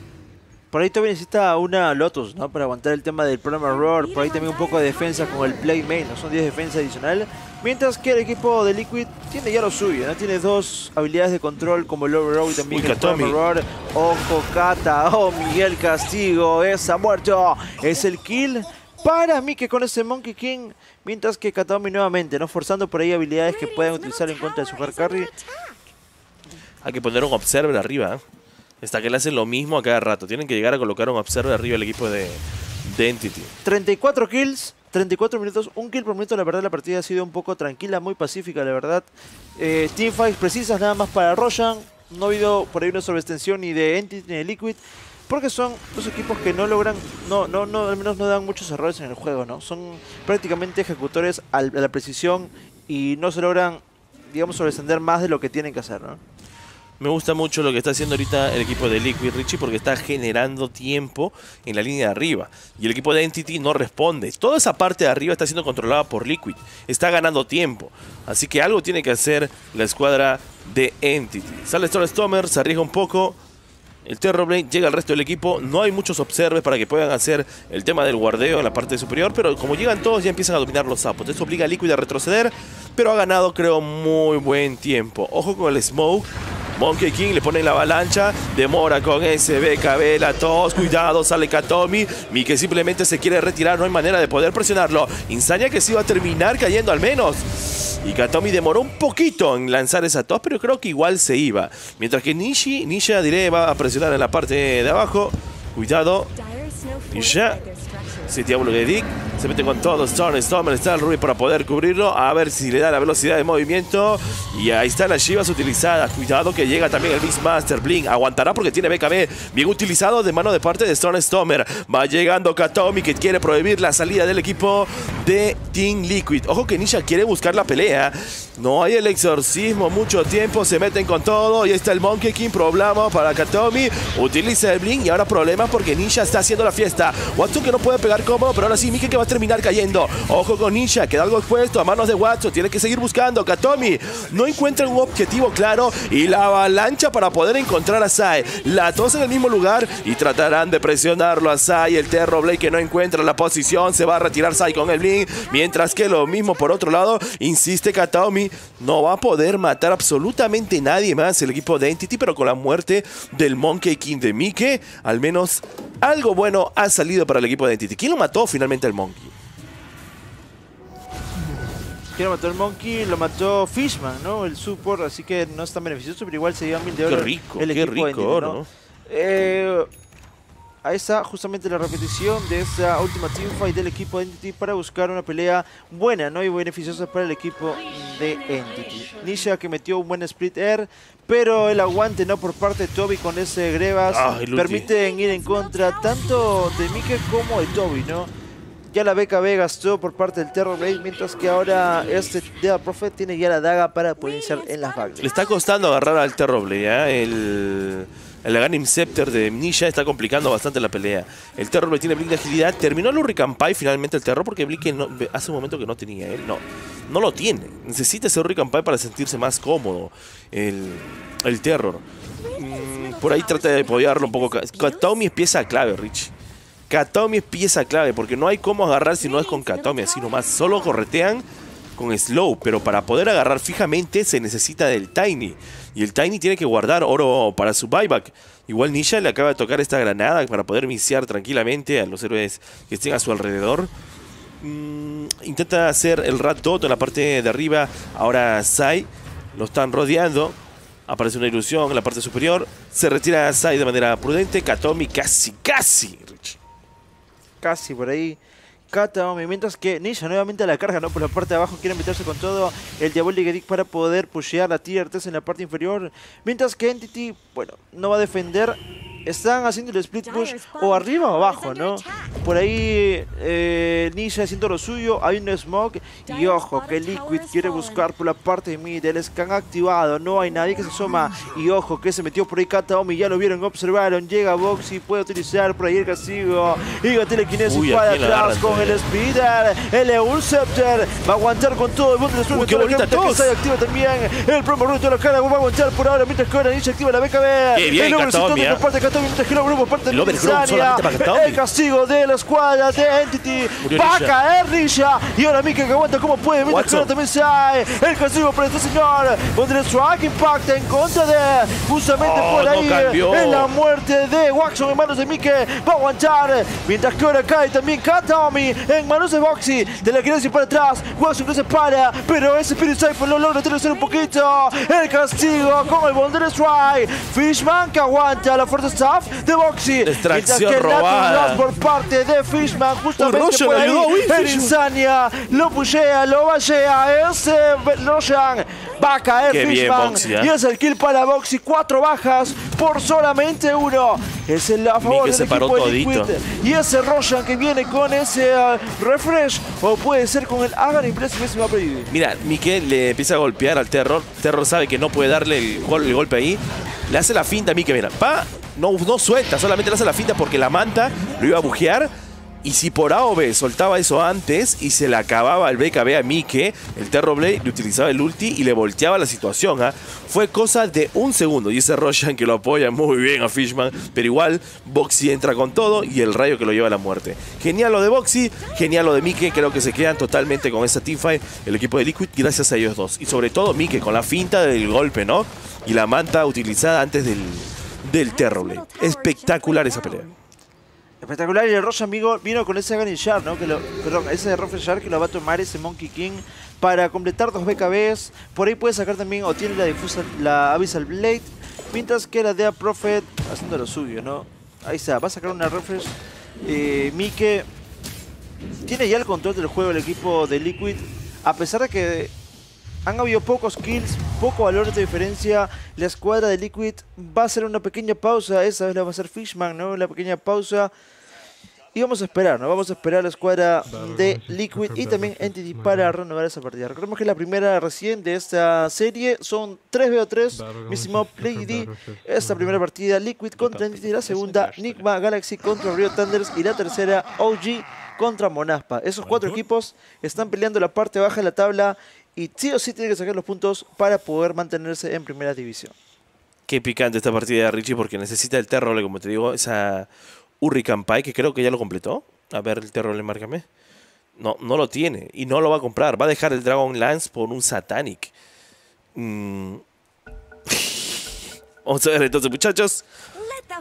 Por ahí todavía necesita una Lotus, ¿no? Para aguantar el tema del programa Roar. Por ahí también un poco de defensa con el Playmate, ¿no? Son 10 defensa adicional. Mientras que el equipo de Liquid tiene ya lo suyo, ¿no? Tiene dos habilidades de control como el Overroad y también Uy, el Roar. Ojo, Kata, oh, Miguel Castigo, esa muerto. Es el kill para mí que con ese Monkey King. Mientras que Kataomi nuevamente, ¿no? Forzando por ahí habilidades que pueden utilizar en contra de su hard carry. Hay que poner un Observer arriba. ¿eh? Está que le hacen lo mismo a cada rato. Tienen que llegar a colocar un Observer arriba el equipo de, Entity. 34 kills, 34 minutos, un kill por minuto. La verdad, la partida ha sido un poco tranquila, muy pacífica, la verdad. Eh, teamfights precisas nada más para Roshan. No ha habido por ahí una sobreextensión ni de Entity ni de Liquid. Porque son dos equipos que no logran, no, no, no, al menos no dan muchos errores en el juego, ¿no? Son prácticamente ejecutores a la precisión y no se logran, digamos, sobreextender más de lo que tienen que hacer, ¿no? Me gusta mucho lo que está haciendo ahorita el equipo de Liquid Richie porque está generando tiempo en la línea de arriba. Y el equipo de Entity no responde. Toda esa parte de arriba está siendo controlada por Liquid. Está ganando tiempo. Así que algo tiene que hacer la escuadra de Entity. Sale Stormer, se arriesga un poco. El Terrorblade llega al resto del equipo. No hay muchos observes para que puedan hacer el tema del guardeo en la parte superior. Pero como llegan todos, ya empiezan a dominar los sapos. Eso obliga a Liquid a retroceder. Pero ha ganado, creo, muy buen tiempo. Ojo con el Smoke. Monkey King le pone la avalancha. Demora con ese BKB, la tos. Cuidado, sale Katomi. Mike simplemente se quiere retirar. No hay manera de poder presionarlo. Insania que se iba a terminar cayendo al menos. Y Katomi demoró un poquito en lanzar esa tos, pero creo que igual se iba. Mientras que Nishi, Nisha diré, va a presionar en la parte de abajo. Cuidado. Y Ese Diablo de Dick se mete con todo. Storm, Storm, está el Ruby para poder cubrirlo. A ver si le da la velocidad de movimiento. Y ahí están las Shivas utilizadas. Cuidado que llega también el Beastmaster. Blink aguantará porque tiene BKB. Bien utilizado de mano de parte de Storm Stormer. Va llegando Katomi que quiere prohibir la salida del equipo de Team Liquid. Ojo que Nisha quiere buscar la pelea. No hay el exorcismo mucho tiempo. Se meten con todo. Y está el Monkey King. Problema para Katomi. Utiliza el Blink. Y ahora problemas porque Nisha está haciendo la fiesta. Watson que no puede pegar cómodo. Pero ahora sí, Mike que va a terminar cayendo. Ojo con Nisha. Queda algo expuesto a manos de Watson. Tiene que seguir buscando. Katomi no encuentra un objetivo claro. Y la avalancha para poder encontrar a Sai. La tos en el mismo lugar. Y tratarán de presionarlo a Sai. El Terrorblade que no encuentra la posición. Se va a retirar Sai con el Blink. Mientras que lo mismo por otro lado. Insiste Katomi. No va a poder matar absolutamente nadie más el equipo de Entity. Pero con la muerte del Monkey King de Mike. Al menos algo bueno ha salido para el equipo de Entity. ¿Quién lo mató finalmente al Monkey? ¿Quién lo mató el Monkey? Lo mató Fishman, ¿no? El support, así que no es tan beneficioso, pero igual se lleva mil de Qué oro. rico, el qué rico oro. ¿no? Eh, ahí está justamente la repetición de esta última teamfight del equipo de Entity para buscar una pelea buena ¿no? y beneficiosa para el equipo de Entity. Nisha que metió un buen split air, pero el aguante no por parte de Toby con ese Grebas Ah, permiten ir en contra tanto de Mike como de Toby, ¿no? Ya la BKB gastó por parte del Terror Blade, mientras que ahora este Dead Prophet tiene ya la daga para poder iniciar en las Le backlinks. está costando agarrar al Terroble, ¿ya? El, el Aghanim Scepter de Nisha está complicando bastante la pelea. El Terroble tiene Blink de agilidad. Terminó el Hurricane Pie finalmente el Terror porque Blink no- hace un momento que no tenía él. No, no lo tiene. Necesita ese Hurricane Pie para sentirse más cómodo el, el Terror. Mm, por ahí trata de apoyarlo un poco. Katomi es pieza clave, Rich. Katomi es pieza clave porque no hay cómo agarrar si no es con Katomi, así nomás. Solo corretean con slow, pero para poder agarrar fijamente se necesita del Tiny. Y el Tiny tiene que guardar oro para su buyback. Igual Nisha le acaba de tocar esta granada para poder iniciar tranquilamente a los héroes que estén a su alrededor. Mm, intenta hacer el Rat Dot en la parte de arriba. Ahora Sai lo están rodeando. Aparece una ilusión en la parte superior. Se retira Sai de manera prudente. Katomi casi, casi. Casi por ahí. Kataomi, mientras que Nisha nuevamente a la carga, ¿no? Por la parte de abajo quiere meterse con todo el Diabolic Edict para poder pushear la tier 3 en la parte inferior. Mientras que Entity, bueno, no va a defender. Están haciendo el split push o arriba o abajo, ¿no? Por ahí eh, Nisha haciendo lo suyo, hay un smoke y ojo que Liquid quiere buscar por la parte de mid, el scan activado, no hay nadie que se asoma. Y ojo que se metió por ahí Kataomi, ya lo vieron, observaron, llega Boxy, puede utilizar por ahí el castigo. Y telequinesis Uy, para atrás con el Speeder, el Eul Scepter va a aguantar con todo el bote de Uy, qué bonita que activa también el promo de la cara, va a aguantar por ahora mientras que ahora Nisha activa la BKB. Qué bien, el el grupo parte de El overgrown Insania. solamente para Kataomi. El castigo de la escuadra de Entity. Murió va a caer Nisha. Y ahora Mika que aguanta como puede mientras que Watson. también sale el castigo para este señor. Donde el strike impacta en contra de justamente Oh, por no ahí en la muerte de Waxon en manos de Mike va a aguantar. Mientras que ahora cae también Kataomi en manos de Boxy de la quiere para atrás Waxon que se para pero ese Spirit Cypher lo logra tercer un poquito. El castigo con el Boulder Strike. Fishman que aguanta la fuerza staff de Boxy Natural robada. Por parte de Fishman justamente por ahí Fishman. Insania lo pushea lo vallea ese Roshan va a caer Qué bien, Fishman Boxy, ¿eh? y es el kill para Boxy cuatro bajas por solamente uno es el a favor del equipo de Liquid y ese Roshan que viene con ese uh, refresh o puede ser con el Agar va a pedir Mira, Mike le empieza a golpear al Terror. Terror sabe que no puede darle el, gol- el golpe ahí. Le hace la finta a Mike, mira. Pa, no, no suelta, solamente le hace la finta porque la manta lo iba a bujear. Y si por A o B soltaba eso antes y se le acababa el BKB a Mike, el Terror Blade le utilizaba el ulti y le volteaba la situación. ¿ah? Fue cosa de un segundo. Y ese Roshan que lo apoya muy bien a Fishman. Pero igual, Boxy entra con todo y el rayo que lo lleva a la muerte. Genial lo de Boxy, genial lo de Mike. Creo que se quedan totalmente con esta teamfight el equipo de Liquid gracias a ellos dos. Y sobre todo Mike con la finta del golpe, ¿no? Y la manta utilizada antes del, del Terror Blade. Espectacular esa pelea. Espectacular y el Rosh amigo vino con ese Gunny Shard, ¿no? Perdón, ese Refresh Shard que lo va a tomar ese Monkey King para completar dos BKBs. Por ahí puede sacar también o tiene la difusa, la Abyssal Blade, mientras que la Dea Prophet haciendo lo suyo, ¿no? Ahí está, va a sacar una Refresh. Eh, Mike tiene ya el control del juego el equipo de Liquid, a pesar de que han habido pocos kills, poco valor de diferencia. La escuadra de Liquid va a hacer una pequeña pausa. Esa vez la va a hacer Fishman, ¿no? La pequeña pausa. Y vamos a esperar, ¿no? Vamos a esperar a la escuadra de Liquid y también Entity para renovar esa partida. Recordemos que la primera recién de esta serie. Son 3v3, mi estimado Play D. Esta primera partida, Liquid contra Entity. La segunda, Nigma Galaxy contra Rio Thunders. Y la tercera, OG contra Monaspa. Esos cuatro equipos están peleando la parte baja de la tabla y sí o sí tienen que sacar los puntos para poder mantenerse en primera división. Qué picante esta partida de Richie porque necesita el Terror, como te digo, esa Hurricane Pie que creo que ya lo completó. A ver, el Terror, márcame. No, no lo tiene y no lo va a comprar. Va a dejar el Dragon Lance por un Satanic. Mm. Vamos a ver entonces, muchachos.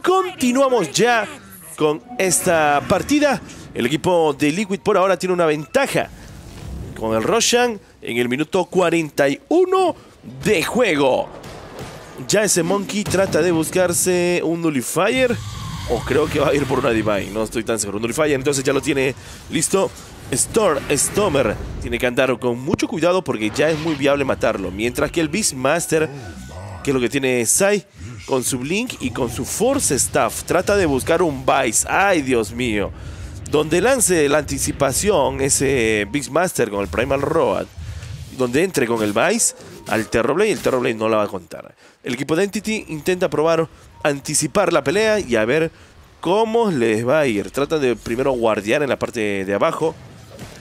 Continuamos ya con esta partida. El equipo de Liquid por ahora tiene una ventaja con el Roshan en el minuto 41 de juego. Ya ese Monkey trata de buscarse un Nullifier. o creo que va a ir por una Divine, no estoy tan seguro. Nullifier entonces ya lo tiene listo. Storm, Stomer tiene que andar con mucho cuidado porque ya es muy viable matarlo. Mientras que el Beastmaster, que es lo que tiene Sai, con su Blink y con su Force Staff, trata de buscar un Vice. ¡Ay, Dios mío! Donde lance la anticipación ese Beastmaster con el Primal Road, donde entre con el Vice al Terrorblade y el Terrorblade no la va a contar. El equipo de Entity intenta probar anticipar la pelea y a ver cómo les va a ir. Tratan de primero guardiar en la parte de abajo.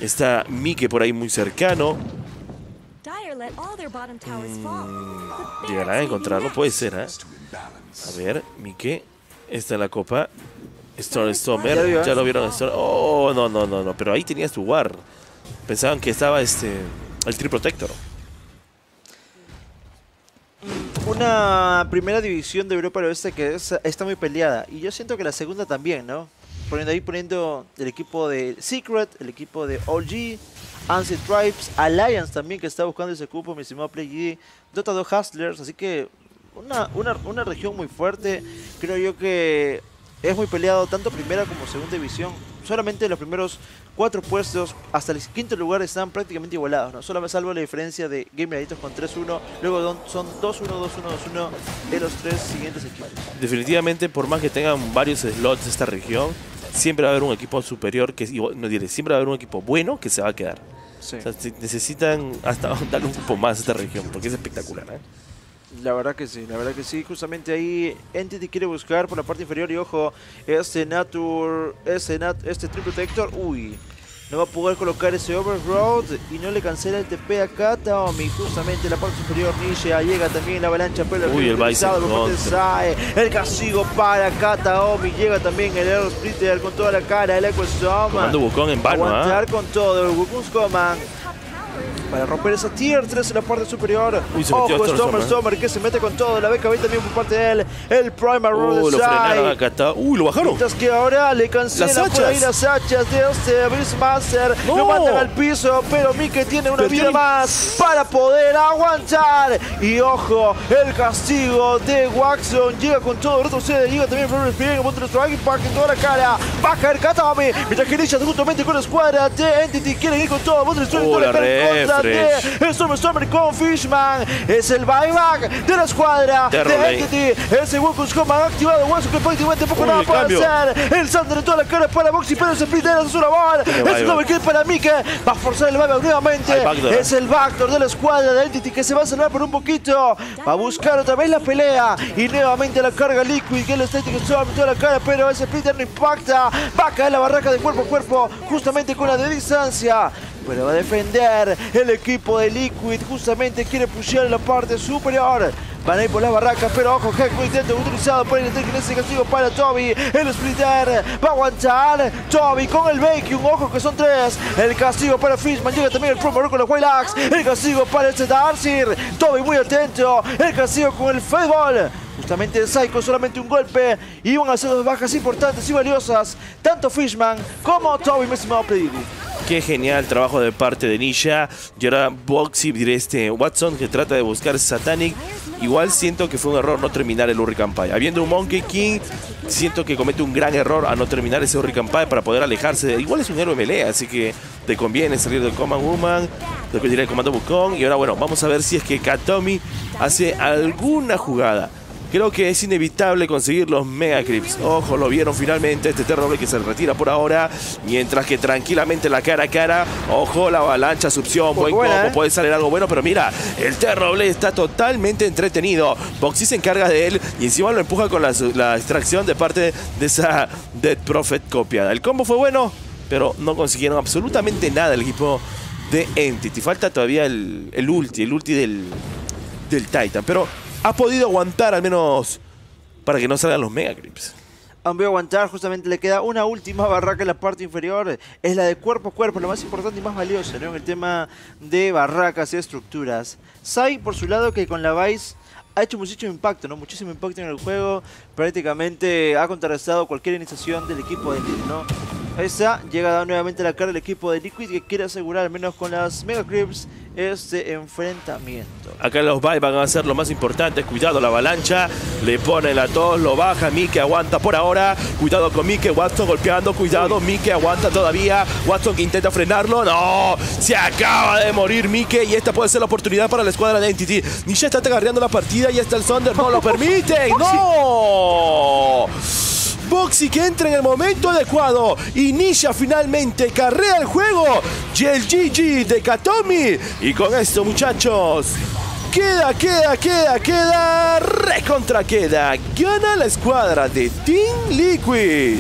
Está Mike por ahí muy cercano. Mm, llegará a encontrarlo, puede ser, ¿eh? A ver, Mike. Está en la copa. Storm Stormer, ya lo vieron. Oh, no, no, no, no. Pero ahí tenías tu War. Pensaban que estaba este el Tree Protector. Una primera división de Europa del Oeste que está muy peleada. Y yo siento que la segunda también, ¿no? Poniendo ahí poniendo el equipo de Secret, el equipo de OG, Ancient Tribes, Alliance también que está buscando ese cupo, mi estimado Play Dota 2 Hustlers, así que una, una, una región muy fuerte. Creo yo que es muy peleado tanto primera como segunda división. Solamente los primeros cuatro puestos hasta el quinto lugar están prácticamente igualados, ¿no? Solo me salvo la diferencia de Game con 3-1, luego son 2-1, 2-1, 2-1 de los tres siguientes equipos. Definitivamente, por más que tengan varios slots esta región, siempre va a haber un equipo superior, que no diré, siempre va a haber un equipo bueno que se va a quedar. necesitan hasta darle un poco más a esta región, porque es espectacular, ¿eh? La verdad que sí, la verdad que sí. Justamente ahí Entity quiere buscar por la parte inferior y ojo, este Natur, este, nat, este Triple Protector, uy, no va a poder colocar ese Overroad y no le cancela el TP acá Taomi. Justamente la parte superior Nisha llega también la avalancha pero Uy, el El castigo para Kataomi. Llega también el Aero Splitter con toda la cara. El Echo Storm. Comando Wukong en vano. Aguantar ¿eh? con todo. El para romper esa tier 3 en la parte superior. Uy, se Ojo, Stormer, Stormer que se mete con todo. La BKB también por parte de él. El Primer Roll uh, lo frenaron acá está. Uy, lo bajaron. Mientras que ahora le cancelan por ahí las hachas de este Beastmaster. Lo mandan al piso, pero Mike tiene una vida más para poder aguantar. Y ojo, el castigo de Waxon llega con todo. Retrocede, llega también Flores Spirit contra Strike Impact en toda la cara. Va a caer Katami. Mientras que Nisha justamente con la escuadra de Entity quieren ir con todo. Monster Strike en toda la cara de Storm Stormer con Fishman. Es el buyback de la escuadra de Entity. Ese Wokus Command activado. Que prácticamente poco nada puede hacer. El Sander en toda la cara para Boxy, pero se split es una ball. Es un doble kill para Mike. Va a forzar el buyback nuevamente. Es el backdoor de la escuadra de Entity que se va a salvar por un poquito. Va a buscar otra vez la pelea. Y nuevamente la carga Liquid. Que el Static Storm en toda la cara, pero ese splitter no impacta. Va a caer la barraca de cuerpo a cuerpo, justamente con la de distancia pero va a defender el equipo de Liquid. Justamente quiere pushear la parte superior. Van a ir por las barracas, pero ojo, muy intento utilizado por el en ese castigo para Toby. El splitter va a aguantar. Toby con el vacuum, ojo que son tres. El castigo para Fishman, llega también el promo con los Wailax. El castigo para este Darcy. Toby muy atento. El castigo con el Fedball. Justamente Psycho, solamente un golpe. Y van a ser dos bajas importantes y valiosas. Tanto Fishman como Toby, me estimado Qué genial trabajo de parte de Nisha. Y ahora Boxy, diré este Watson, que trata de buscar Satanic. Igual siento que fue un error no terminar el Hurricane Pie. Habiendo un Monkey King, siento que comete un gran error a no terminar ese Hurricane Pie para poder alejarse. Igual es un héroe melee, así que te conviene salir del Command Woman, después diré el Comando Wukong. Y ahora, bueno, vamos a ver si es que Katomi hace alguna jugada. Creo que es inevitable conseguir los Mega Crips. Ojo, lo vieron finalmente. Este Terrorblade que se retira por ahora. Mientras que tranquilamente la cara a cara. Ojo, la avalancha, opción. Buen combo. ¿eh? Puede salir algo bueno, pero mira, el Terrorblade está totalmente entretenido. Boxy se encarga de él y encima lo empuja con la, extracción de parte de esa Dead Prophet copiada. El combo fue bueno, pero no consiguieron absolutamente nada el equipo de Entity. Falta todavía el, el ulti, el ulti del, del Titan. Pero ha podido aguantar al menos para que no salgan los Mega Grips. Han podido aguantar, justamente le queda una última barraca en la parte inferior, es la de cuerpo a cuerpo, lo más importante y más valioso ¿no? en el tema de barracas y estructuras. Sai, por su lado, que con la Vice ha hecho muchísimo impacto, ¿no? Muchísimo impacto en el juego, prácticamente ha contrarrestado cualquier iniciación del equipo de Liquid, ¿no? Esa llega nuevamente a la cara del equipo de Liquid que quiere asegurar al menos con las Mega Grips este enfrentamiento. Acá los Bay van a hacer lo más importante. Cuidado la avalancha. Le pone la tos, lo baja. Mike aguanta por ahora. Cuidado con Mike. Watson golpeando. Cuidado. Mike aguanta todavía. Watson que intenta frenarlo. No. Se acaba de morir Mike. Y esta puede ser la oportunidad para la escuadra de Entity. Nisha está agarreando la partida. Y hasta el Thunder no lo permite. ¡No! Boxy que entra en el momento adecuado. Y Nisha finalmente carrea el juego. Y el GG de Katomi. Y con esto, muchachos. Queda, queda, queda, queda. Recontra queda. Gana la escuadra de Team Liquid.